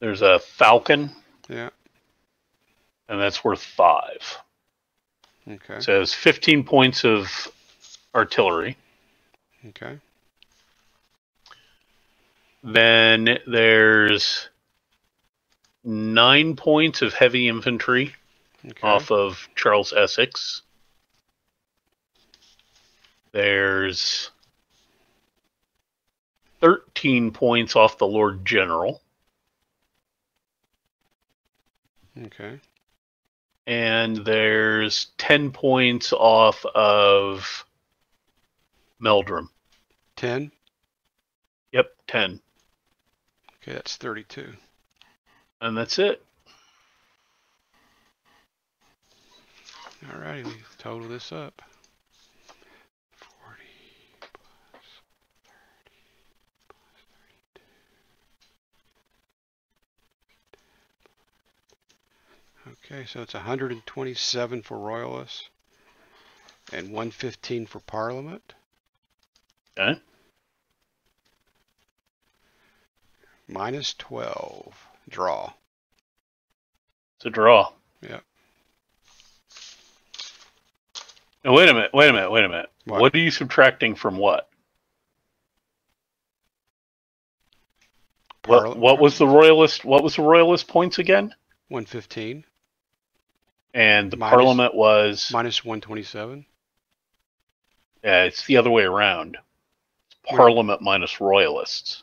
there's a Falcon, Yeah. and that's worth five. Okay. So it's 15 points of artillery. Okay. Then there's nine points of heavy infantry. Okay. off of Charles Essex. There's 13 points off the Lord General. Okay. And there's 10 points off of Meldrum. 10. Yep, 10. Okay, that's 32. And that's it. All righty, we total this up. 40 plus 30 plus 32. Okay, so it's 127 for Royalists and 115 for Parliament. Okay. Minus 12. Draw. It's a draw. Yep. Now, wait a minute, wait a minute, wait a minute. What? what are you subtracting from what? What, what was the royalist? What was the royalist points again? 115 And the Minus- parliament was minus 127. yeah, it's the other way around. It's Right. parliament minus royalists.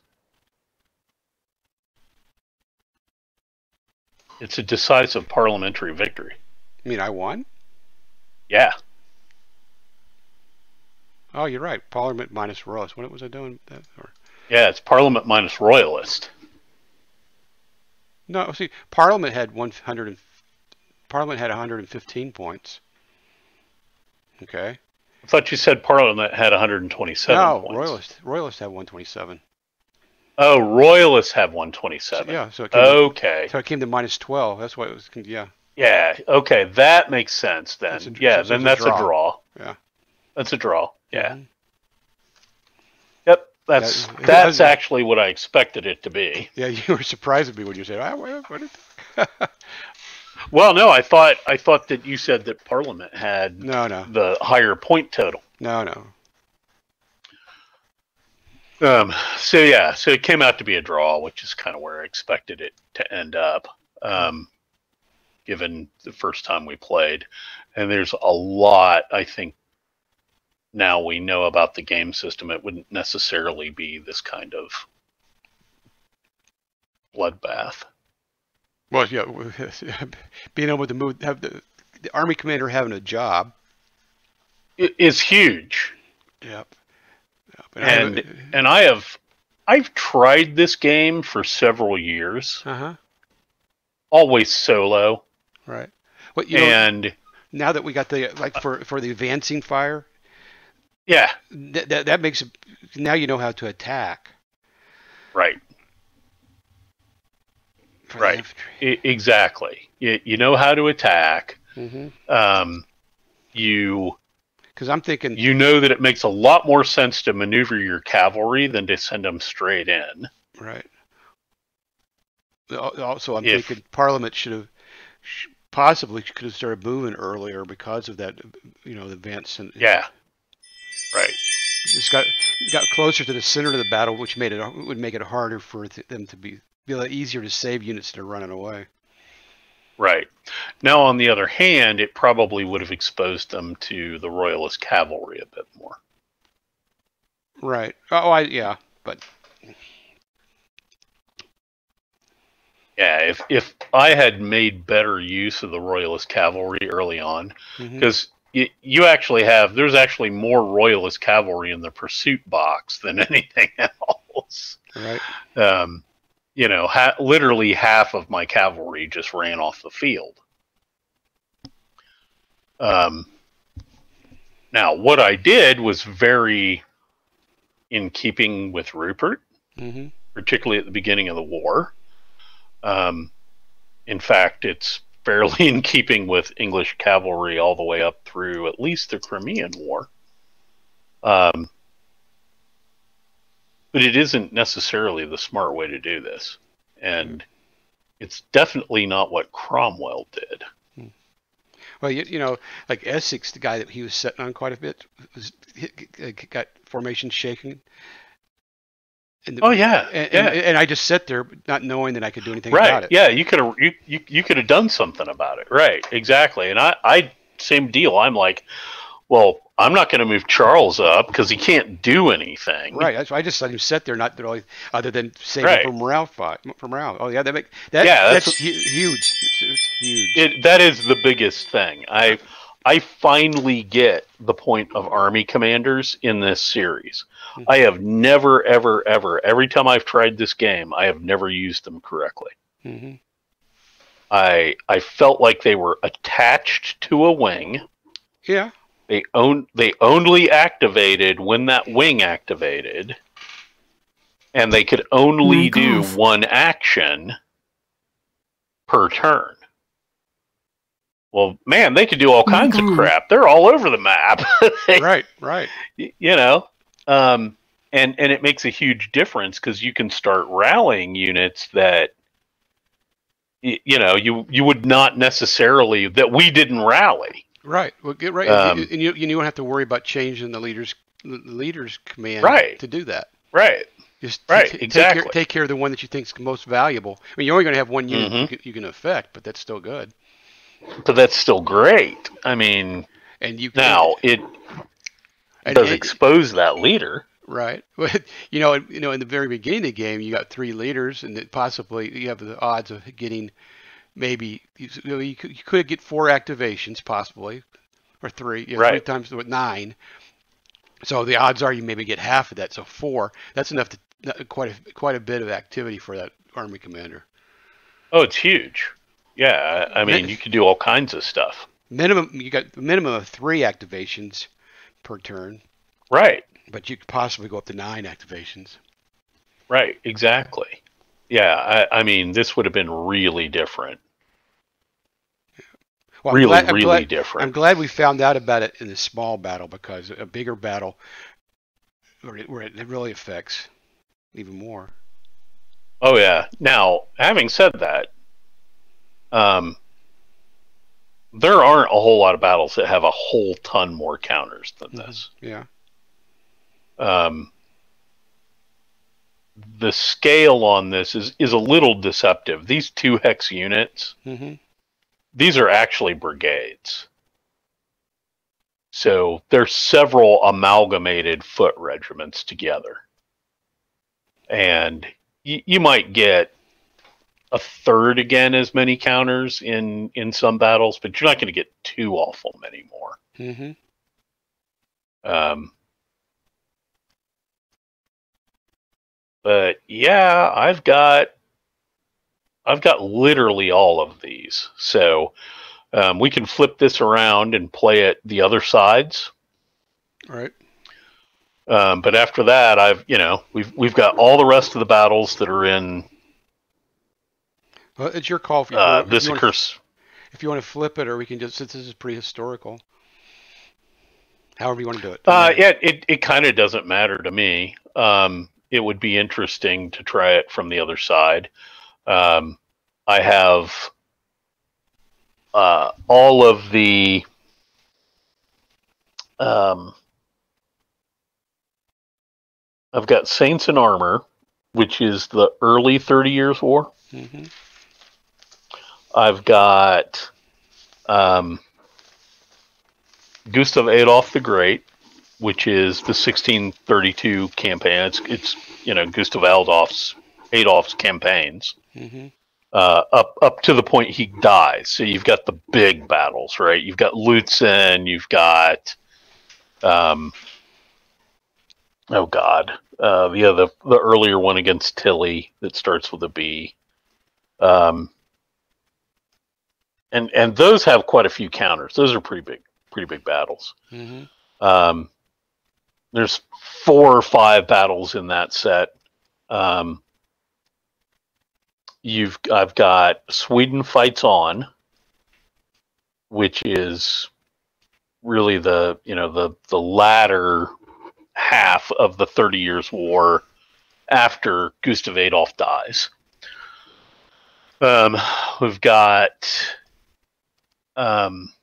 It's a decisive parliamentary victory. I mean, I won? Yeah, Oh, you're right. Parliament minus Royalists. What was I doing? That or yeah, it's parliament minus royalist. no? See, Parliament had 100. Parliament had 115 points. Okay. I thought you said parliament had 127 no, points. Royalists. Royalists have 127. Oh, royalists have 127. Yeah. So it came. to, Okay. so it came to minus 12. That's why it was. Yeah. Yeah. Okay. That makes sense then. That's a- yeah. so Then it's a that's a draw. draw. Yeah. That's a draw. Yeah. Mhm. Yep. That's That- that's actually what I expected it to be. Yeah. You were surprised at me when you said, "Ah, what, what did-" Well, no, I thought I thought that you said that Parliament had No, no, the higher point total. no, no. Um, so yeah, so it came out to be a draw, which is kind of where I expected it to end up, um, given the first time we played. And there's a lot I think now we know about the game system. It wouldn't necessarily be this kind of bloodbath. Well, yeah, being able to move, have the, the army commander having a job. is huge. Yep. yep. I have and and I have I've tried this game for several years, Uh huh. always solo, Right. Well, you know, and now that we got the like for for the advancing fire, yeah, that that, that makes it, now you know how to attack. right, for Right. I- exactly. You you know how to attack. Mm-hmm. Um, you Because I'm thinking, you know that it makes a lot more sense to maneuver your cavalry than to send them straight in. right. Also, I'm If- thinking Parliament should have possibly could have started moving earlier because of that, you know, the advance. And Yeah, right. it's got got closer to the center of the battle, which made it would make it harder for them to be be a lot easier to save units that are running away. Right. Now, on the other hand, it probably would have exposed them to the royalist cavalry a bit more. Right. Oh, I yeah, but Yeah, if if I had made better use of the royalist cavalry early on, because you, you actually have there's actually more royalist cavalry in the pursuit box than anything else. right. Um, you know, ha- literally half of my cavalry just ran off the field. Um, now, what I did was very in keeping with Rupert hmm particularly at the beginning of the war. Um, in fact, it's fairly in keeping with English cavalry all the way up through at least the Crimean War. Um, but it isn't necessarily the smart way to do this. And it's definitely not what Cromwell did. Hmm. Well, you, you know, like Essex, the guy that he was sitting on quite a bit, was got formation shaking, And the- Oh yeah, and, yeah. and, and I just sit there not knowing that I could do anything right. about it. Yeah, you could have you, you you could have done something about it. Right. Exactly. And I I same deal. I'm like, well, I'm not going to move Charles up because he can't do anything. Right. That's why I just let him sit there, not really, other than save Right. morale fight, for morale. Oh yeah, that make that. Yeah, that's, that's- huge. It's, it's huge. It that is the biggest thing. I I finally get the point of army commanders in this series. Hmm. I have never ever ever every time I've tried this game, I have never used them correctly. Mm-hmm. I I felt like they were attached to a wing. Yeah. They own they only activated when that wing activated, and they could only Mic do off. one action per turn. Well, man, they could do all Mic kinds of crap. They're all over the map. They- Right. Right. you know, um, and and it makes a huge difference because you can start rallying units that. You know, you you would not necessarily that we didn't rally. Right. Well, get right, Um, and you you don't have to worry about changing the leader's the leader's command Right. to do that. Right. Just Right, t- Take exactly. care, take care of the one that you think is most valuable. I mean, you're only going to have one unit you, Mhm. can, you can affect, but that's still good. But that's still great. I mean, And you can, now it and- does and- expose that leader. Right. But you know, you know, in the very beginning of the game, you got three leaders, and possibly you have the odds of getting maybe you, you, know, you could, you could get four activations possibly, or three. You know, Three times with nine. So the odds are you maybe get half of that. So four. That's enough to quite a quite a bit of activity for that army commander. Oh, it's huge. Yeah, I I mean, Min- you could do all kinds of stuff. Minimum. You got a minimum of three activations per turn, Right. but you could possibly go up to nine activations. Right. Exactly. Yeah. I, I mean, this would have been really different. Well, I'm really, glad- really glad- different. I'm glad we found out about it in the small battle because a bigger battle where it, where it really affects even more. Oh yeah. Now, having said that, um, there aren't a whole lot of battles that have a whole ton more counters than this. Yeah. Um, the scale on this is is a little deceptive. These two hex units, hmm these are actually brigades. So there's several amalgamated foot regiments together. And y- you might get a third again as many counters in in some battles, but you're not going to get too awful many more. hmm Um, but yeah, I've got I've got literally all of these. So um, we can flip this around and play it the other sides. Right. Um, but after that, I've you know we've we've got all the rest of the battles that are in Well, it's your call if you, uh, if this you curse. if you want to flip it, or we can just since this is prehistorical. However you want to do it. Uh, yeah, it, it kind of doesn't matter to me. Um, it would be interesting to try it from the other side. Um, I have uh, all of the um, I've got Saints in Armor, which is the early Thirty Years' War. hmm I've got um, Gustav Adolf the Great, which is the 1632 campaign. It's, it's you know Gustav Adolf's Adolf's campaigns hmm uh, up up to the point he dies. So you've got the big battles, right? You've got Lutzen, you've got um, oh god, uh, the the earlier one against Tilly that starts with a B. Um, and and those have quite a few counters. Those are pretty big, pretty big battles. hmm Um, there's four or five battles in that set. Um, you've I've got Sweden fights on, which is really the you know the the latter half of the Thirty Years' War after Gustav Adolf dies. Um, we've got um,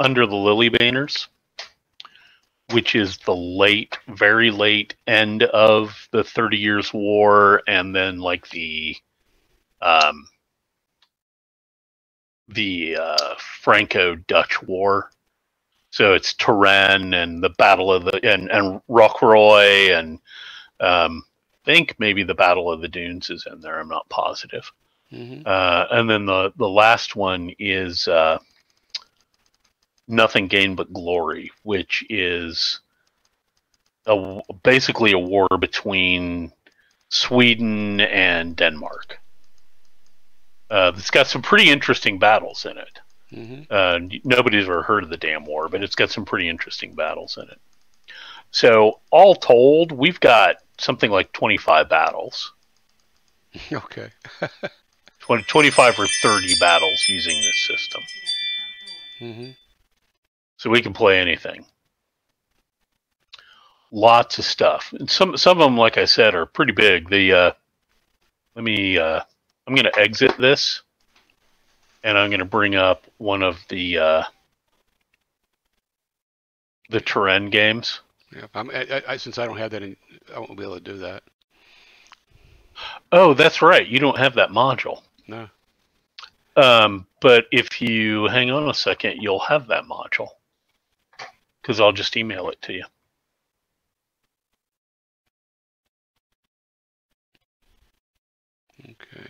under the lily banners which is the late, very late end of the Thirty Years' War, and then like the um, the uh, Franco-Dutch War. So it's Turenne and the Battle of the and and Rocroi and um, I think maybe the Battle of the Dunes is in there. I'm not positive. hmm Uh, and then the the last one is uh, Nothing Gained But Glory, which is a basically a war between Sweden and Denmark. Uh, it's got some pretty interesting battles in it. hmm Uh, nobody's ever heard of the damn war, but it's got some pretty interesting battles in it. So, all told, we've got something like 25 battles. Okay. 20, 25 or 30 battles using this system. hmm So we can play anything. Lots of stuff. And some some of them, like I said, are pretty big. The uh, let me. Uh, I'm going to exit this, and I'm going to bring up one of the uh, the Turenne games. Yeah. I'm, I, I, I- since I don't have that, in, I won't be able to do that. Oh, that's right. You don't have that module. No. Um, but if you hang on a second, you'll have that module because I'll just email it to you. Okay.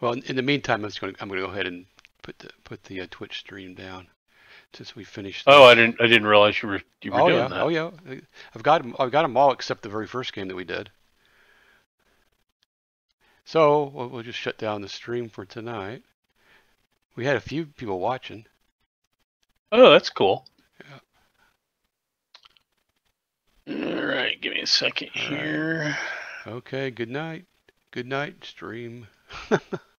Well, in, in the meantime, I'm just going. to I'm going to go ahead and put the put the uh, Twitch stream down since we finished. Oh, I didn't. I didn't realize you were you were oh doing yeah. that. Oh yeah. I've got 'em- I've got them all except the very first game that we did. So we'll, we'll just shut down the stream for tonight. We had a few people watching. Oh, that's cool. All right, give me a second All right. here. Okay. Good night. Good night, stream.